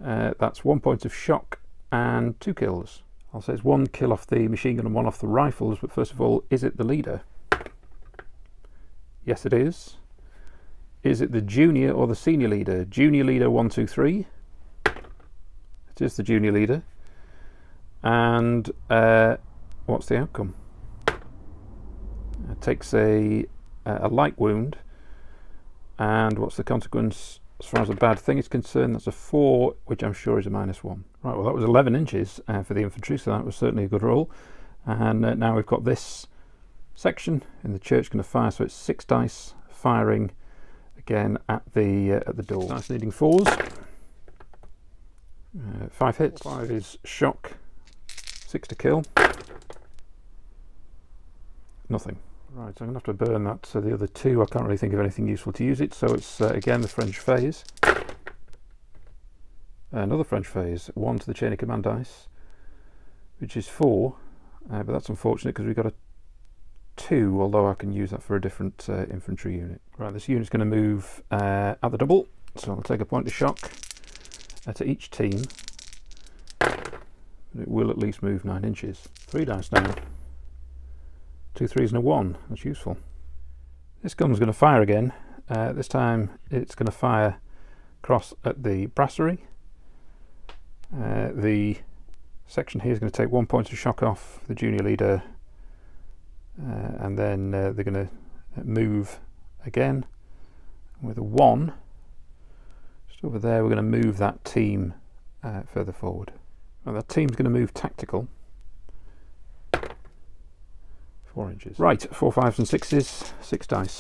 Uh, that's one point of shock and two kills. I'll say it's one kill off the machine gun and one off the rifles but first of all is it the leader? Yes it is. Is it the junior or the senior leader? Junior leader one two three is the junior leader. And uh, what's the outcome? It takes a, a light wound. And what's the consequence? As far as a bad thing is concerned that's a 4 which I'm sure is a minus 1 right well that was 11 inches uh, for the infantry so that was certainly a good roll. And uh, now we've got this section in the church going to fire so it's 6 dice firing again at the uh, at the door. Dice needing 4s uh, 5 hits 5 is shock 6 to kill nothing. Right, so I'm going to have to burn that. So the other two, I can't really think of anything useful to use it. So it's uh, again the French phase. Another French phase, one to the chain of command dice, which is four, uh, but that's unfortunate because we've got a two, although I can use that for a different uh, infantry unit. Right, this unit's going to move uh, at the double, so I'll take a point of shock to each team. It will at least move nine inches. Three dice now. Two threes and a one. That's useful. This gun's going to fire again. Uh, this time it's going to fire across at the brasserie. Uh, the section here is going to take one point of shock off the junior leader uh, and then uh, they're going to move again with a 1 just over there we're going to move that team uh, further forward. And that team's going to move tactical. Four inches. Right four fives and sixes six dice.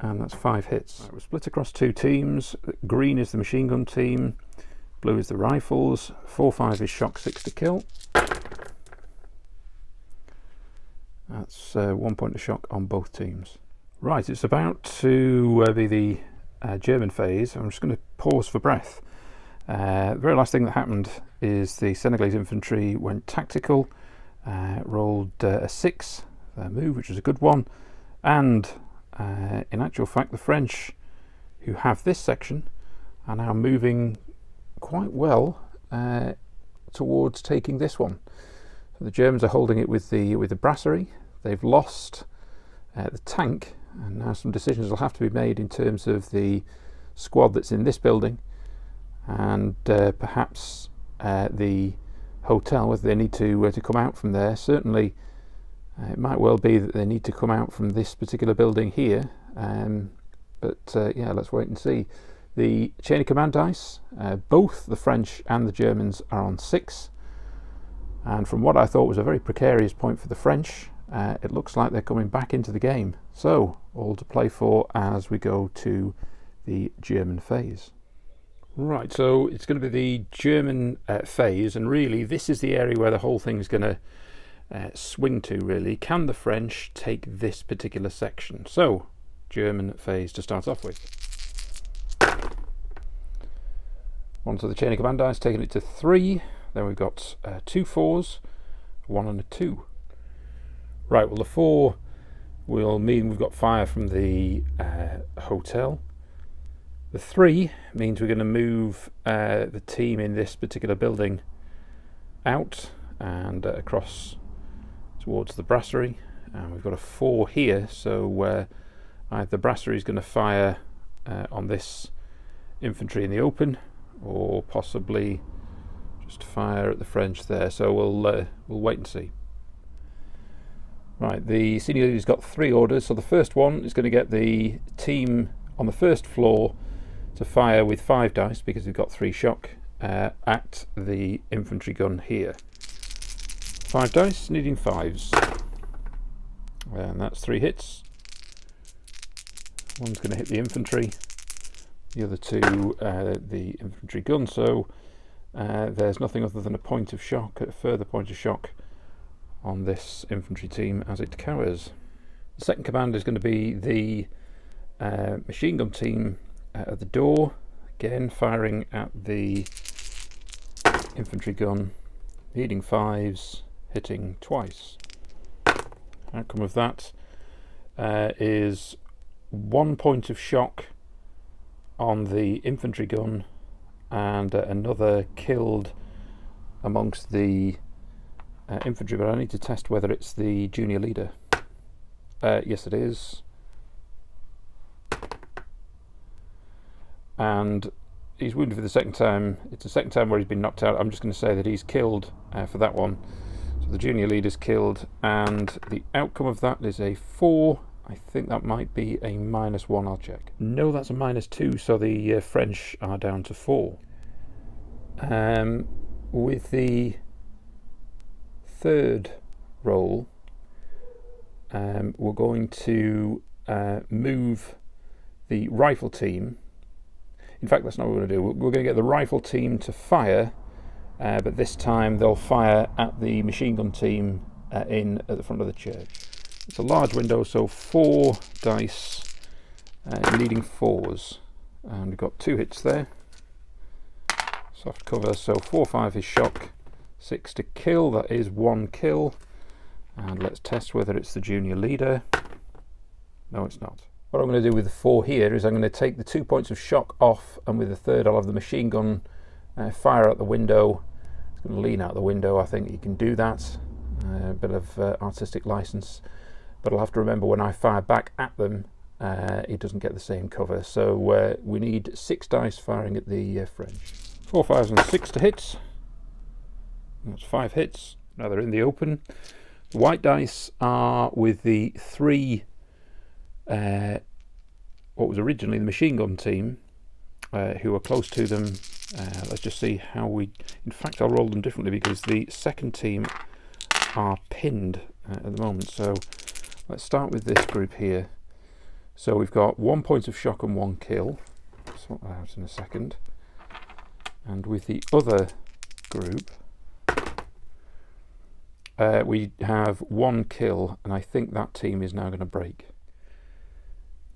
And that's five hits. Right, we're split across two teams. Green is the machine gun team. Blue is the rifles. Four five is shock six to kill. That's uh, one point of shock on both teams. Right, it's about to uh, be the uh, German phase. I'm just going to pause for breath. Uh, the very last thing that happened is the Senegalese infantry went tactical, uh, rolled uh, a six move, which was a good one, and in actual fact, the French, who have this section, are now moving quite well towards taking this one. So the Germans are holding it with the with the brasserie. They've lost uh, the tank, and now some decisions will have to be made in terms of the squad that's in this building, and uh, perhaps uh, the hotel, whether they need to uh, to come out from there. Certainly, uh, it might well be that they need to come out from this particular building here. Um, but uh, yeah, let's wait and see. The chain of command dice, both the French and the Germans are on six. And from what I thought was a very precarious point for the French, uh, it looks like they're coming back into the game. So, all to play for as we go to the German phase. Right, so it's going to be the German uh, phase, and really this is the area where the whole thing is going to uh, swing to, really. Can the French take this particular section? So, German phase to start off with. One to the chain of command dice, taking it to three. Then we've got uh, two fours, one and a two. Right, well the four will mean we've got fire from the uh, hotel. The three means we're going to move uh, the team in this particular building out and uh, across towards the brasserie. And we've got a four here, so uh, either the brasserie is going to fire uh, on this infantry in the open, or possibly just fire at the French there. So we'll uh, we'll wait and see. Right, the senior leader's got three orders. So the first one is going to get the team on the first floor to fire with five dice because we've got three shock uh, at the infantry gun here. Five dice, needing fives. And that's three hits. One's going to hit the infantry, the other two uh, the infantry gun. So uh, there's nothing other than a point of shock, a further point of shock on this infantry team as it cowers. The second command is going to be the uh, machine gun team at the door, again firing at the infantry gun, needing fives, hitting twice. Outcome of that uh, is one point of shock on the infantry gun and uh, another killed amongst the uh, infantry, but I need to test whether it's the junior leader. Uh, yes, it is. And he's wounded for the second time. It's the second time where he's been knocked out. I'm just going to say that he's killed uh, for that one. So the junior leader's killed, and the outcome of that is a 4. I think that might be a minus 1, I'll check. No, that's a minus 2, so the uh, French are down to 4. Um, with the third roll, um, we're going to uh, move the rifle team. In fact, that's not what we're going to do. We're going to get the rifle team to fire, uh, but this time they'll fire at the machine gun team uh, in at the front of the church. It's a large window, so four dice uh, needing fours. And we've got two hits there. Soft cover, so four, five is shock, six to kill, that is one kill. And let's test whether it's the junior leader. No, it's not. What I'm going to do with the four here is I'm going to take the two points of shock off, and with the third I'll have the machine gun uh, fire out the window. It's going to lean out the window, I think you can do that. Uh, a bit of uh, artistic license. But I'll have to remember when I fire back at them, uh, it doesn't get the same cover. So uh, we need six dice firing at the uh, French. Four, fives and six to hit. That's five hits. Now they're in the open. The white dice are with the three, uh, what was originally the machine gun team, uh, who are close to them. Uh, let's just see how we, in fact I'll roll them differently because the second team are pinned uh, at the moment. So let's start with this group here. So we've got one point of shock and one kill. Sort that out in a second. And with the other group, uh, we have one kill, and I think that team is now going to break.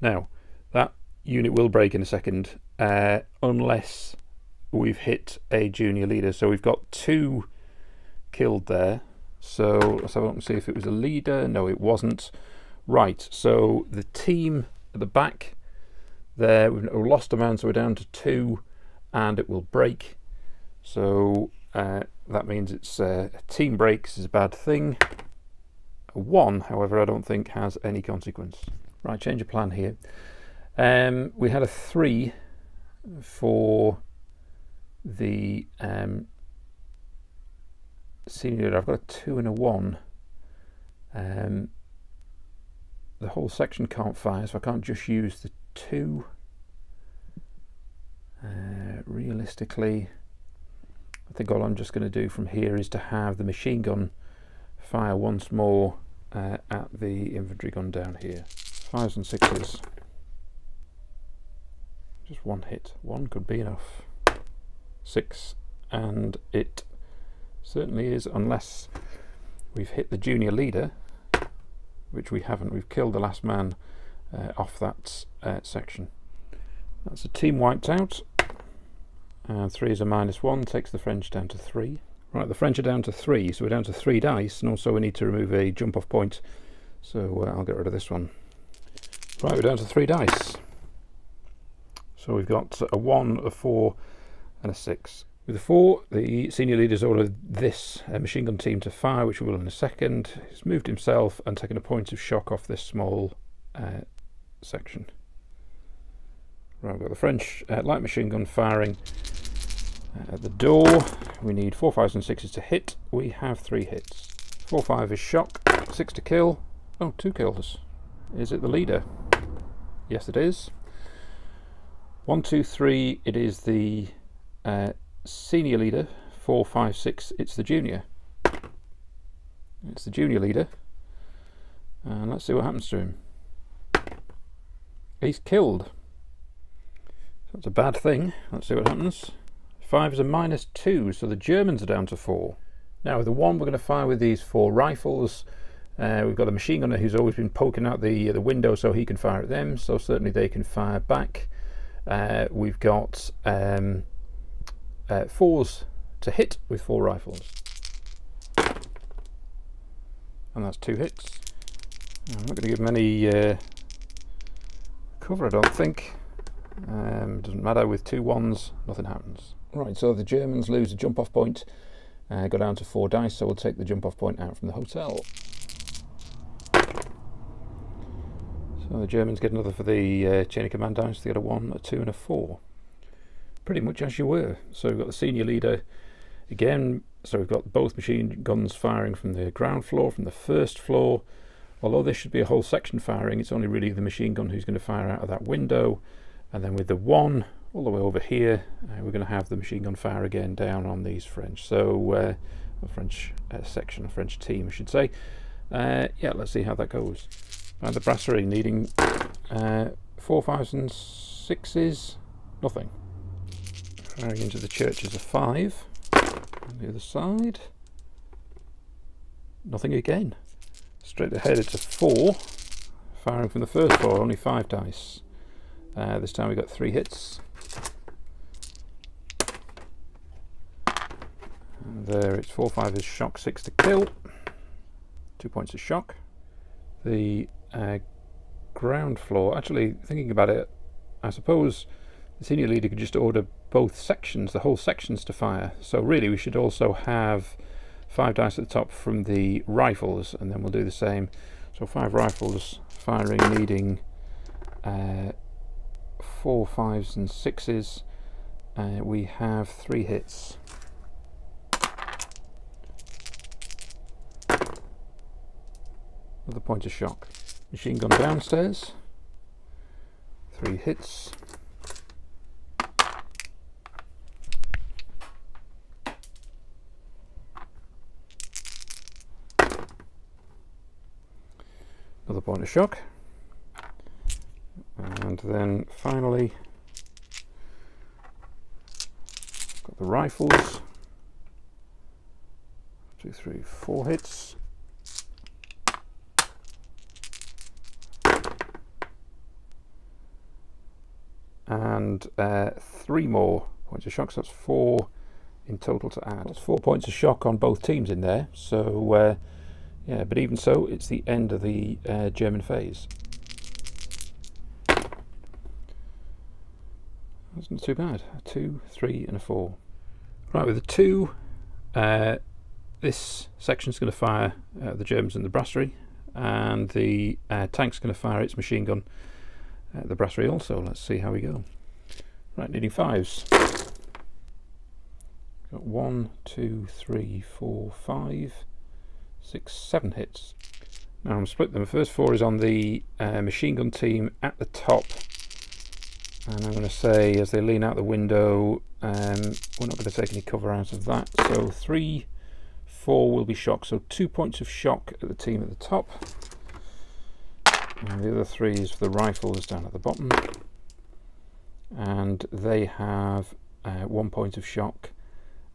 Now, that unit will break in a second, uh, unless we've hit a junior leader. So we've got two killed there. So let's have a look and see if it was a leader. No, it wasn't. Right, so the team at the back there, we've lost a man, so we're down to two, and it will break. So uh, that means it's uh, team breaks is a bad thing. A one, however, I don't think has any consequence. Right, change of plan here. Um, we had a three for the um, senior. I've got a two and a one. Um, the whole section can't fire, so I can't just use the two. Uh, realistically, I think all I'm just going to do from here is to have the machine gun fire once more uh, at the infantry gun down here. Fives and sixes. Just one hit. One could be enough. Six. And it certainly is, unless we've hit the junior leader, which we haven't. We've killed the last man uh, off that uh, section. That's a team wiped out. And three is a minus one, takes the French down to three. Right, the French are down to three, so we're down to three dice, and also we need to remove a jump off point. So uh, I'll get rid of this one. Right, we're down to three dice. So we've got a one, a four, and a six. With the four, the senior leader's ordered this uh, machine gun team to fire, which we will in a second. He's moved himself and taken a point of shock off this small uh, section. Right, we've got the French uh, light machine gun firing uh, at the door. We need four fives and sixes to hit. We have three hits. Four five is shock, six to kill. Oh, two kills. Is it the leader? Yes, it is. One, two, three. It is the uh, senior leader. Four, five, six. It's the junior. It's the junior leader. And let's see what happens to him. He's killed. so That's a bad thing. Let's see what happens. Five is a minus two, so the Germans are down to four. Now with the one, we're going to fire with these four rifles. Uh, we've got a machine gunner who's always been poking out the uh, the window so he can fire at them, so certainly they can fire back. Uh, we've got um, uh, fours to hit with four rifles. And that's two hits. I'm not going to give them any uh, cover, I don't think. Um, doesn't matter, with two ones, nothing happens. Right, so the Germans lose a jump off point, uh, go down to four dice, so we'll take the jump off point out from the hotel. So the Germans get another for the uh, chain of command dice, they get a one, a two, and a four. Pretty much as you were. So we've got the senior leader again, so we've got both machine guns firing from the ground floor, from the first floor. Although this should be a whole section firing, it's only really the machine gun who's going to fire out of that window. And then with the one all the way over here, uh, we're going to have the machine gun fire again down on these French. So, uh, a French uh, section, a French team, I should say. Uh, yeah, let's see how that goes. And the brasserie needing uh, four fives and sixes, nothing. Firing into the church is a five. On the other side, nothing again. Straight ahead it's a four, firing from the first four, only five dice. Uh, this time we got three hits. And there it's four, five is shock, six to kill. Two points of shock. The uh, ground floor, actually thinking about it, I suppose the senior leader could just order both sections, the whole sections to fire. So really we should also have five dice at the top from the rifles and then we'll do the same. So five rifles firing needing uh, four fives and sixes. Uh, we have three hits. Another point of shock. Machine gun downstairs. Three hits. Another point of shock. And then finally, got the rifles. Two, three, four hits. And uh, three more points of shock. So that's four in total to add. That's four points of shock on both teams in there. So uh, yeah, but even so, it's the end of the uh, German phase. That's not too bad. A two, three, and a four. Right, with the two, uh, this section's going to fire uh, the Germans in the brasserie, and the uh, tank's going to fire its machine gun at the brasserie also. Let's see how we go. Right, needing fives. Got one, two, three, four, five, six, seven hits. Now I'm split them. The first four is on the uh, machine gun team at the top. And I'm going to say, as they lean out the window, um, we're not going to take any cover out of that. So three, four will be shock. So two points of shock at the team at the top. And the other three is the rifles down at the bottom. And they have uh, one point of shock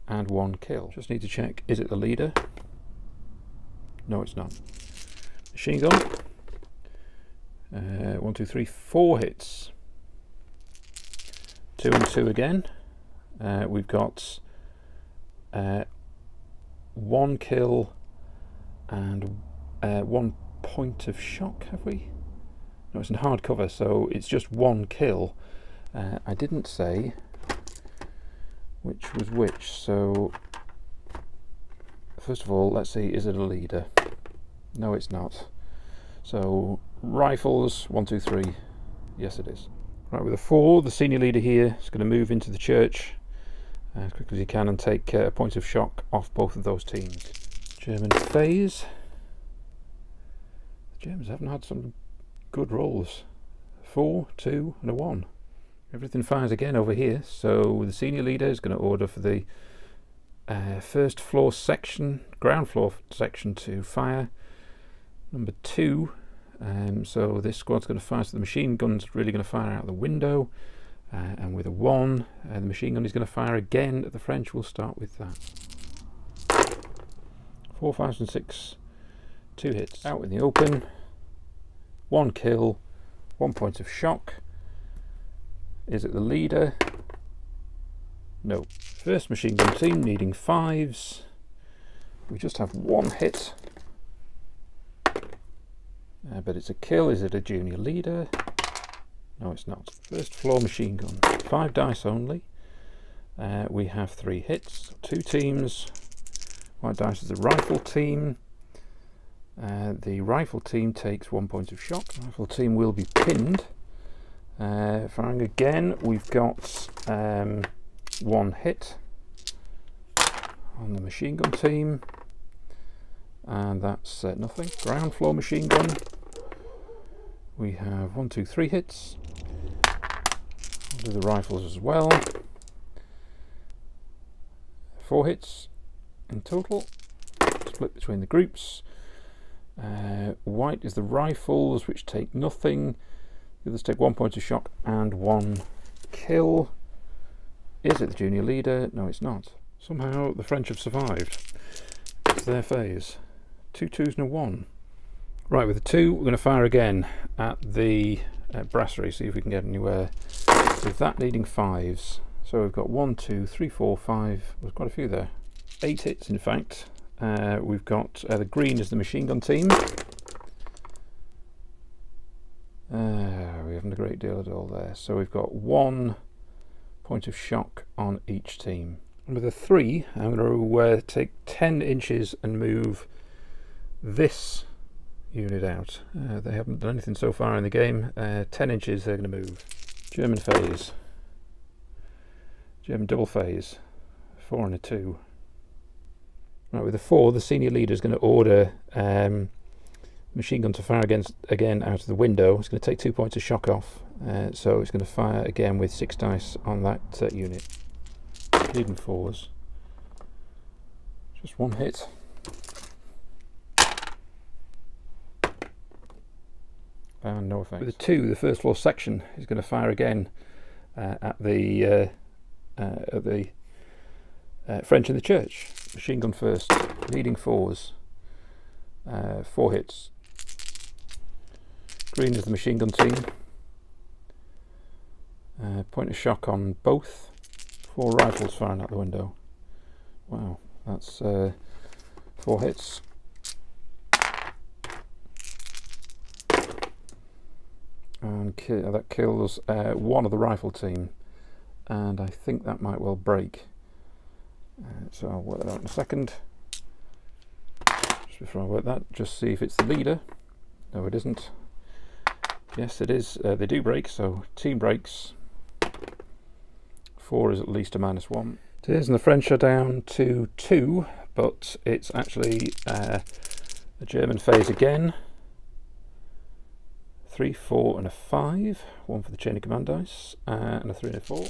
and one kill. Just need to check, is it the leader? No, it's not. Machine gun. Uh, one, two, three, four hits. Two and two again. Uh, we've got uh, one kill and uh, one point of shock, have we? No, it's in hardcover, so it's just one kill. Uh, I didn't say which was which, so first of all, let's see, is it a leader? No, it's not. So, rifles, one, two, three. Yes, it is. Right, with a four, the senior leader here is going to move into the church as quickly as he can and take uh, a point of shock off both of those teams. German phase. The Germans haven't had some good rolls. Four, two, and a one. Everything fires again over here, so the senior leader is going to order for the uh, first floor section, ground floor section to fire. Number two, um, so this squad's going to fire, so the machine gun's really going to fire out the window. Uh, and with a one, uh, the machine gun is going to fire again at the French. We'll start with that. Four, five, and six, two hits out in the open one kill, one point of shock. Is it the leader? No. First machine gun team needing fives. We just have one hit. Uh, but it's a kill. Is it a junior leader? No, it's not. First floor machine gun. Five dice only. Uh, we have three hits. Two teams. White dice is the rifle team. Uh, the rifle team takes one point of shock. Rifle team will be pinned. Uh, firing again, we've got um, one hit on the machine gun team, and that's uh, nothing. Ground floor machine gun. We have one, two, three hits. I'll do the rifles as well. Four hits in total, split between the groups. Uh, white is the rifles, which take nothing. The others take one point of shock and one kill. Is it the junior leader? No, it's not. Somehow the French have survived. It's their phase. Two twos and a one. Right, with the two, we're going to fire again at the uh, brasserie, see if we can get anywhere with that needing fives. So we've got one, two, three, four, five. There's quite a few there. Eight hits, in fact. Uh, we've got uh, the green is the machine gun team. Uh, we haven't a great deal at all there. So we've got one point of shock on each team. And with a three, I'm going to uh, take 10 inches and move this unit out. Uh, they haven't done anything so far in the game. Uh, 10 inches they're going to move. German phase. German double phase. Four and a two. Right, with a four, the senior leader is going to order um, machine gun to fire against again out of the window. It's going to take two points of shock off. Uh, so it's going to fire again with six dice on that uh, unit. Even fours. Just one hit. and no effect. With the two, the first floor section is going to fire again uh, at the uh, uh, at the uh, French in the church. Machine gun first, leading fours, uh, four hits. Green is the machine gun team. Uh, point of shock on both. Four rifles firing out the window. Wow, that's four hits. and ki that kills uh, one of the rifle team and I think that might well break uh, so I'll work that out in a second. Just before I work that just see if it's the leader. No it isn't. Yes it is. Uh, they do break so team breaks. Four is at least a minus one. It is and the French are down to two but it's actually uh, a German phase again. Three, four, and a five. One for the chain of command dice, uh, and a three and a four.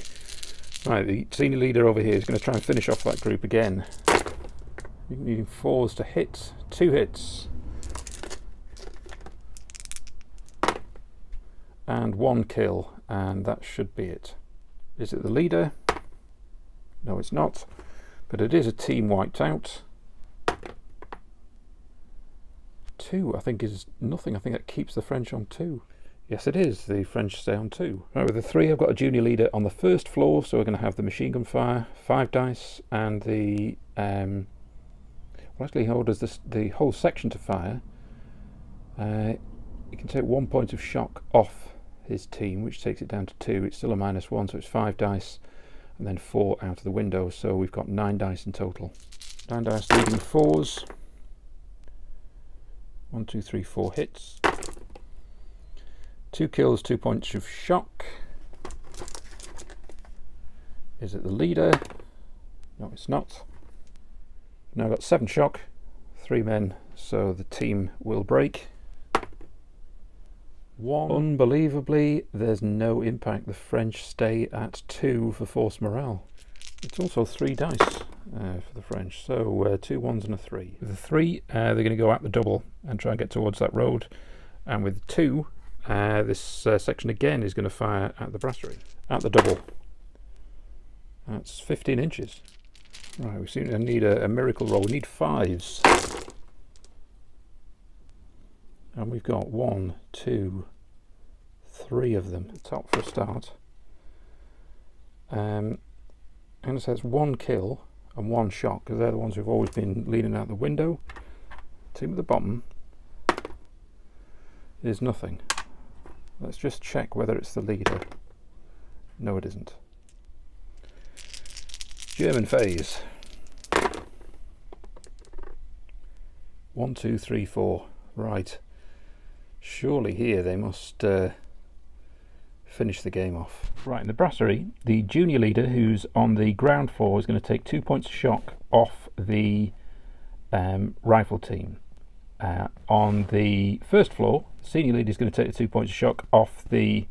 Right, the senior leader over here is going to try and finish off that group again. Needing fours to hit, two hits. And one kill, and that should be it. Is it the leader? No, it's not. But it is a team wiped out. two, I think, is nothing. I think that keeps the French on two. Yes, it is. The French stay on two. Right, with the three, I've got a junior leader on the first floor, so we're going to have the machine gun fire, five dice, and the... Um, well, actually, how does this, the whole section to fire? Uh, you can take one point of shock off his team, which takes it down to two. It's still a minus one, so it's five dice, and then four out of the window, so we've got nine dice in total. Nine dice leading fours. One, two, three, four hits. Two kills, two points of shock. Is it the leader? No, it's not. Now I've got seven shock, three men, so the team will break. One. Unbelievably, there's no impact. The French stay at two for force morale. It's also three dice uh, for the French. So uh, two ones and a three. A three, uh, they're going to go out the double and try and get towards that road. And with two, uh, this uh, section again is going to fire at the brasserie, at the double. That's 15 inches. Right, we seem to need a, a miracle roll. We need fives. And we've got one, two, three of them. Top for a start. Um, and it says one kill and one shot because they're the ones who've always been leaning out the window. Team at the bottom is nothing. Let's just check whether it's the leader. No, it isn't. German phase. One, two, three, four. Right. Surely here they must uh, finish the game off. Right, in the brasserie, the junior leader who's on the ground floor is going to take two points of shock off the um, rifle team. Uh, on the first floor, senior leader is going to take the two points of shock off the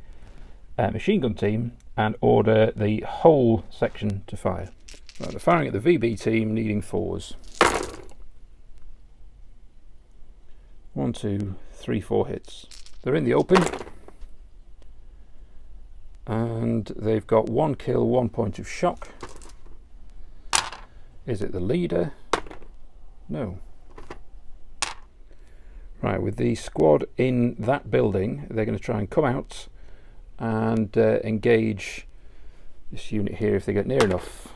uh, machine gun team and order the whole section to fire. Right, they're firing at the VB team, needing fours. One, two, three, four hits. They're in the open and they've got one kill, one point of shock. Is it the leader? No. Right, with the squad in that building, they're going to try and come out and uh, engage this unit here if they get near enough.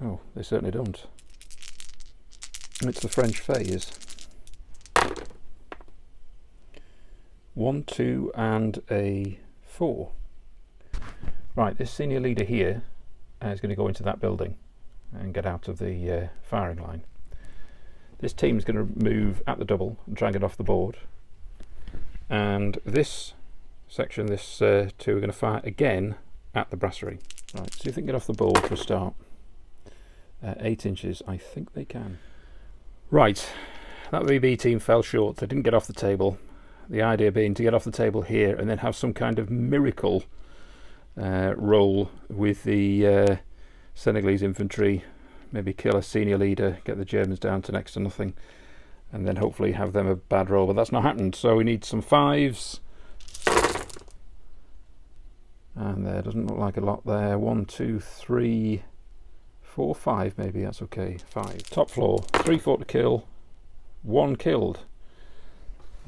Oh, they certainly don't. It's the French phase. One, two, and a four. Right, this senior leader here uh, going to go into that building and get out of the uh, firing line. This team is going to move at the double and try and get off the board. And this section, this uh, two, are going to fire again at the brasserie. Right, see if they can get off the board for a start. Uh, eight inches, I think they can. Right, that VB team fell short. They didn't get off the table. The idea being to get off the table here and then have some kind of miracle uh, roll with the uh, Senegalese infantry, maybe kill a senior leader, get the Germans down to next to nothing, and then hopefully have them a bad roll. But that's not happened. So we need some fives. And there doesn't look like a lot there. One, two, three, four, five maybe. That's okay. Five. Top floor. Three four to kill. One killed.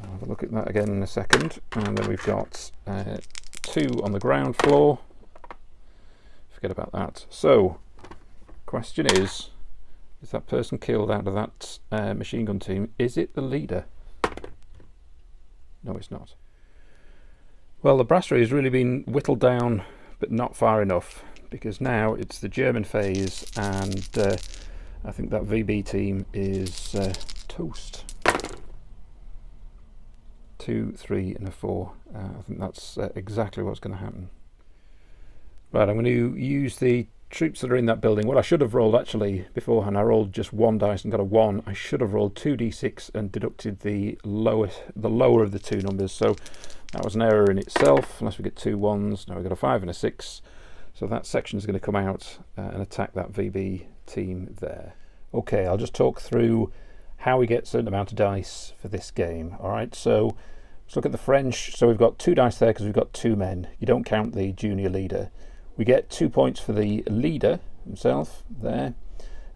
I'll have a look at that again in a second. And then we've got uh, two on the ground floor. Forget about that. So, question is, is that person killed out of that uh, machine gun team? Is it the leader? No, it's not. Well, the brasserie has really been whittled down, but not far enough, because now it's the German phase, and uh, I think that VB team is uh, toast two, three, and a four. Uh, I think that's uh, exactly what's going to happen. Right, I'm going to use the troops that are in that building. What I should have rolled actually beforehand, I rolled just one dice and got a one. I should have rolled two d6 and deducted the lowest, the lower of the two numbers. So that was an error in itself. Unless we get two ones, now we've got a five and a six. So that section is going to come out uh, and attack that VB team there. Okay, I'll just talk through how we get certain amount of dice for this game. All right, so Let's look at the French. So we've got two dice there because we've got two men. You don't count the junior leader. We get two points for the leader himself there.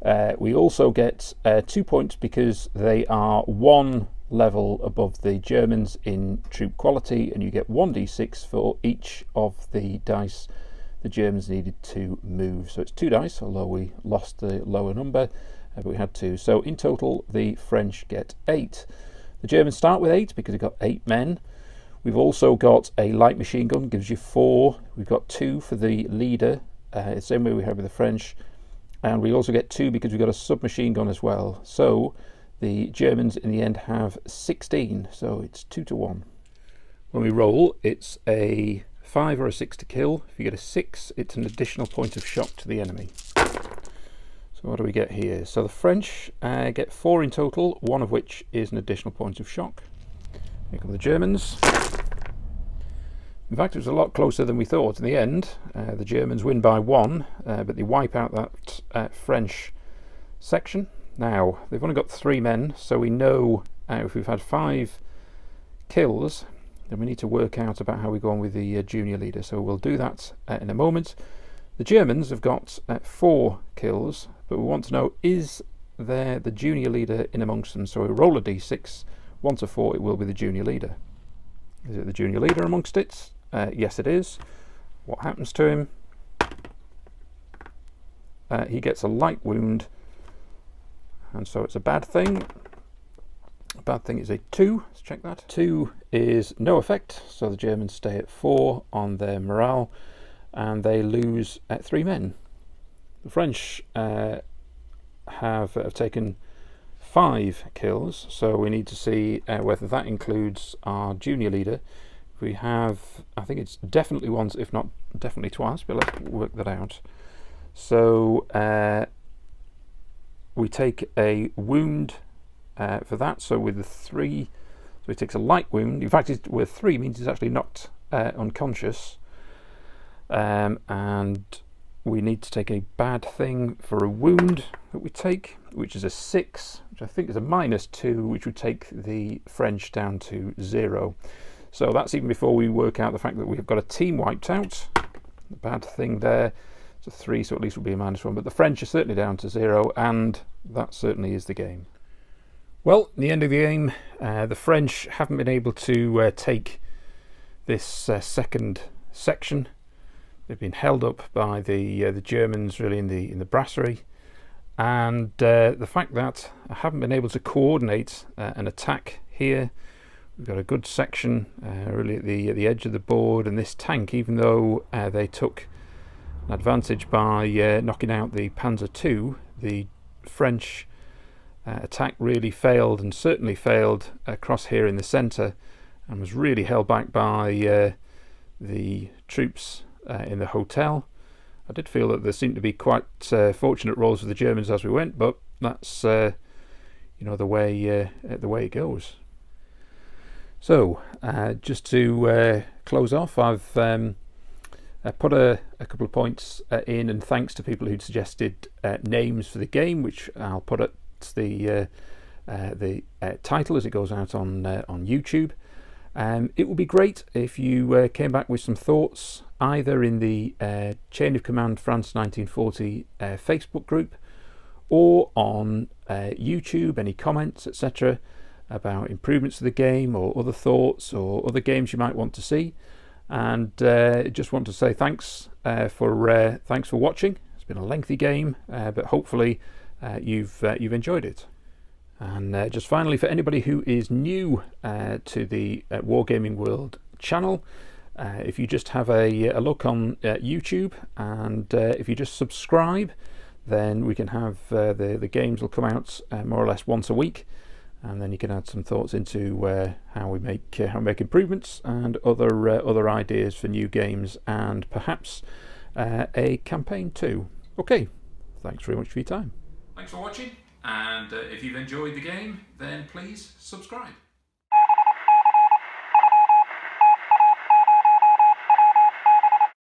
Uh, we also get uh, two points because they are one level above the Germans in troop quality, and you get 1d6 for each of the dice the Germans needed to move. So it's two dice, although we lost the lower number, uh, but we had two. So in total, the French get eight. The Germans start with eight because they've got eight men. We've also got a light machine gun, gives you four. We've got two for the leader, uh, the same way we have with the French. And we also get two because we've got a submachine gun as well. So the Germans in the end have 16, so it's two to one. When we roll, it's a five or a six to kill. If you get a six, it's an additional point of shock to the enemy. So what do we get here? So the French uh, get four in total, one of which is an additional point of shock. Here come the Germans. In fact, it was a lot closer than we thought in the end. Uh, the Germans win by one, uh, but they wipe out that uh, French section. Now, they've only got three men, so we know uh, if we've had five kills, then we need to work out about how we go on with the uh, junior leader. So we'll do that in a moment. The Germans have got four kills, but we want to know is there the junior leader in amongst them? So we roll a d6, 1 to 4, it will be the junior leader. Is it the junior leader amongst it? Uh, yes, it is. What happens to him? Uh, he gets a light wound, and so it's a bad thing. A bad thing is a 2, let's check that. 2 is no effect, so the Germans stay at 4 on their morale, and they lose at 3 men. The French uh, have, have taken five kills, so we need to see uh, whether that includes our junior leader. We have, I think it's definitely once, if not definitely twice, but let's work that out. So uh, we take a wound uh, for that, so with the three, so he takes a light wound. In fact, with three means he's actually knocked uh, unconscious. Um, and we need to take a bad thing for a wound that we take, which is a 6, which I think is a minus 2, which would take the French down to 0. So that's even before we work out the fact that we've got a team wiped out. The bad thing there, it's a 3, so at least we'll be a minus 1. But the French are certainly down to 0, and that certainly is the game. Well, the end of the game, uh, the French haven't been able to uh, take this uh, second section. They've been held up by the uh, the Germans really in the in the brasserie, and uh, the fact that I haven't been able to coordinate uh, an attack here. We've got a good section really at the at the edge of the board, and this tank, even though they took an advantage by knocking out the Panzer II, the French uh, attack really failed and certainly failed across here in the centre and was really held back by uh, the troops uh, in the hotel. I did feel that there seemed to be quite uh, fortunate rolls for the Germans as we went, but that's uh, you know the way uh, the way it goes. So just to close off, I've um, put a, a, couple of points in, and thanks to people who'd suggested names for the game, which I'll put at the uh, uh, the uh, title as it goes out on on YouTube. Um, it would be great if you came back with some thoughts either in the Chain of Command France 1940 Facebook group or on YouTube, any comments, etc about improvements to the game or other thoughts or other games you might want to see and uh, just want to say thanks uh, for uh, thanks for watching it's been a lengthy game but hopefully uh, you've uh, you've enjoyed it. And uh, just finally, for anybody who is new to the Wargaming World channel, if you just have a, a look on YouTube and if you just subscribe, then we can have the the games will come out more or less once a week and then you can add some thoughts into uh, how we make uh, how we make improvements and other uh, other ideas for new games and perhaps a campaign too. Okay, thanks very much for your time. Thanks for watching, and uh, if you've enjoyed the game, then please subscribe.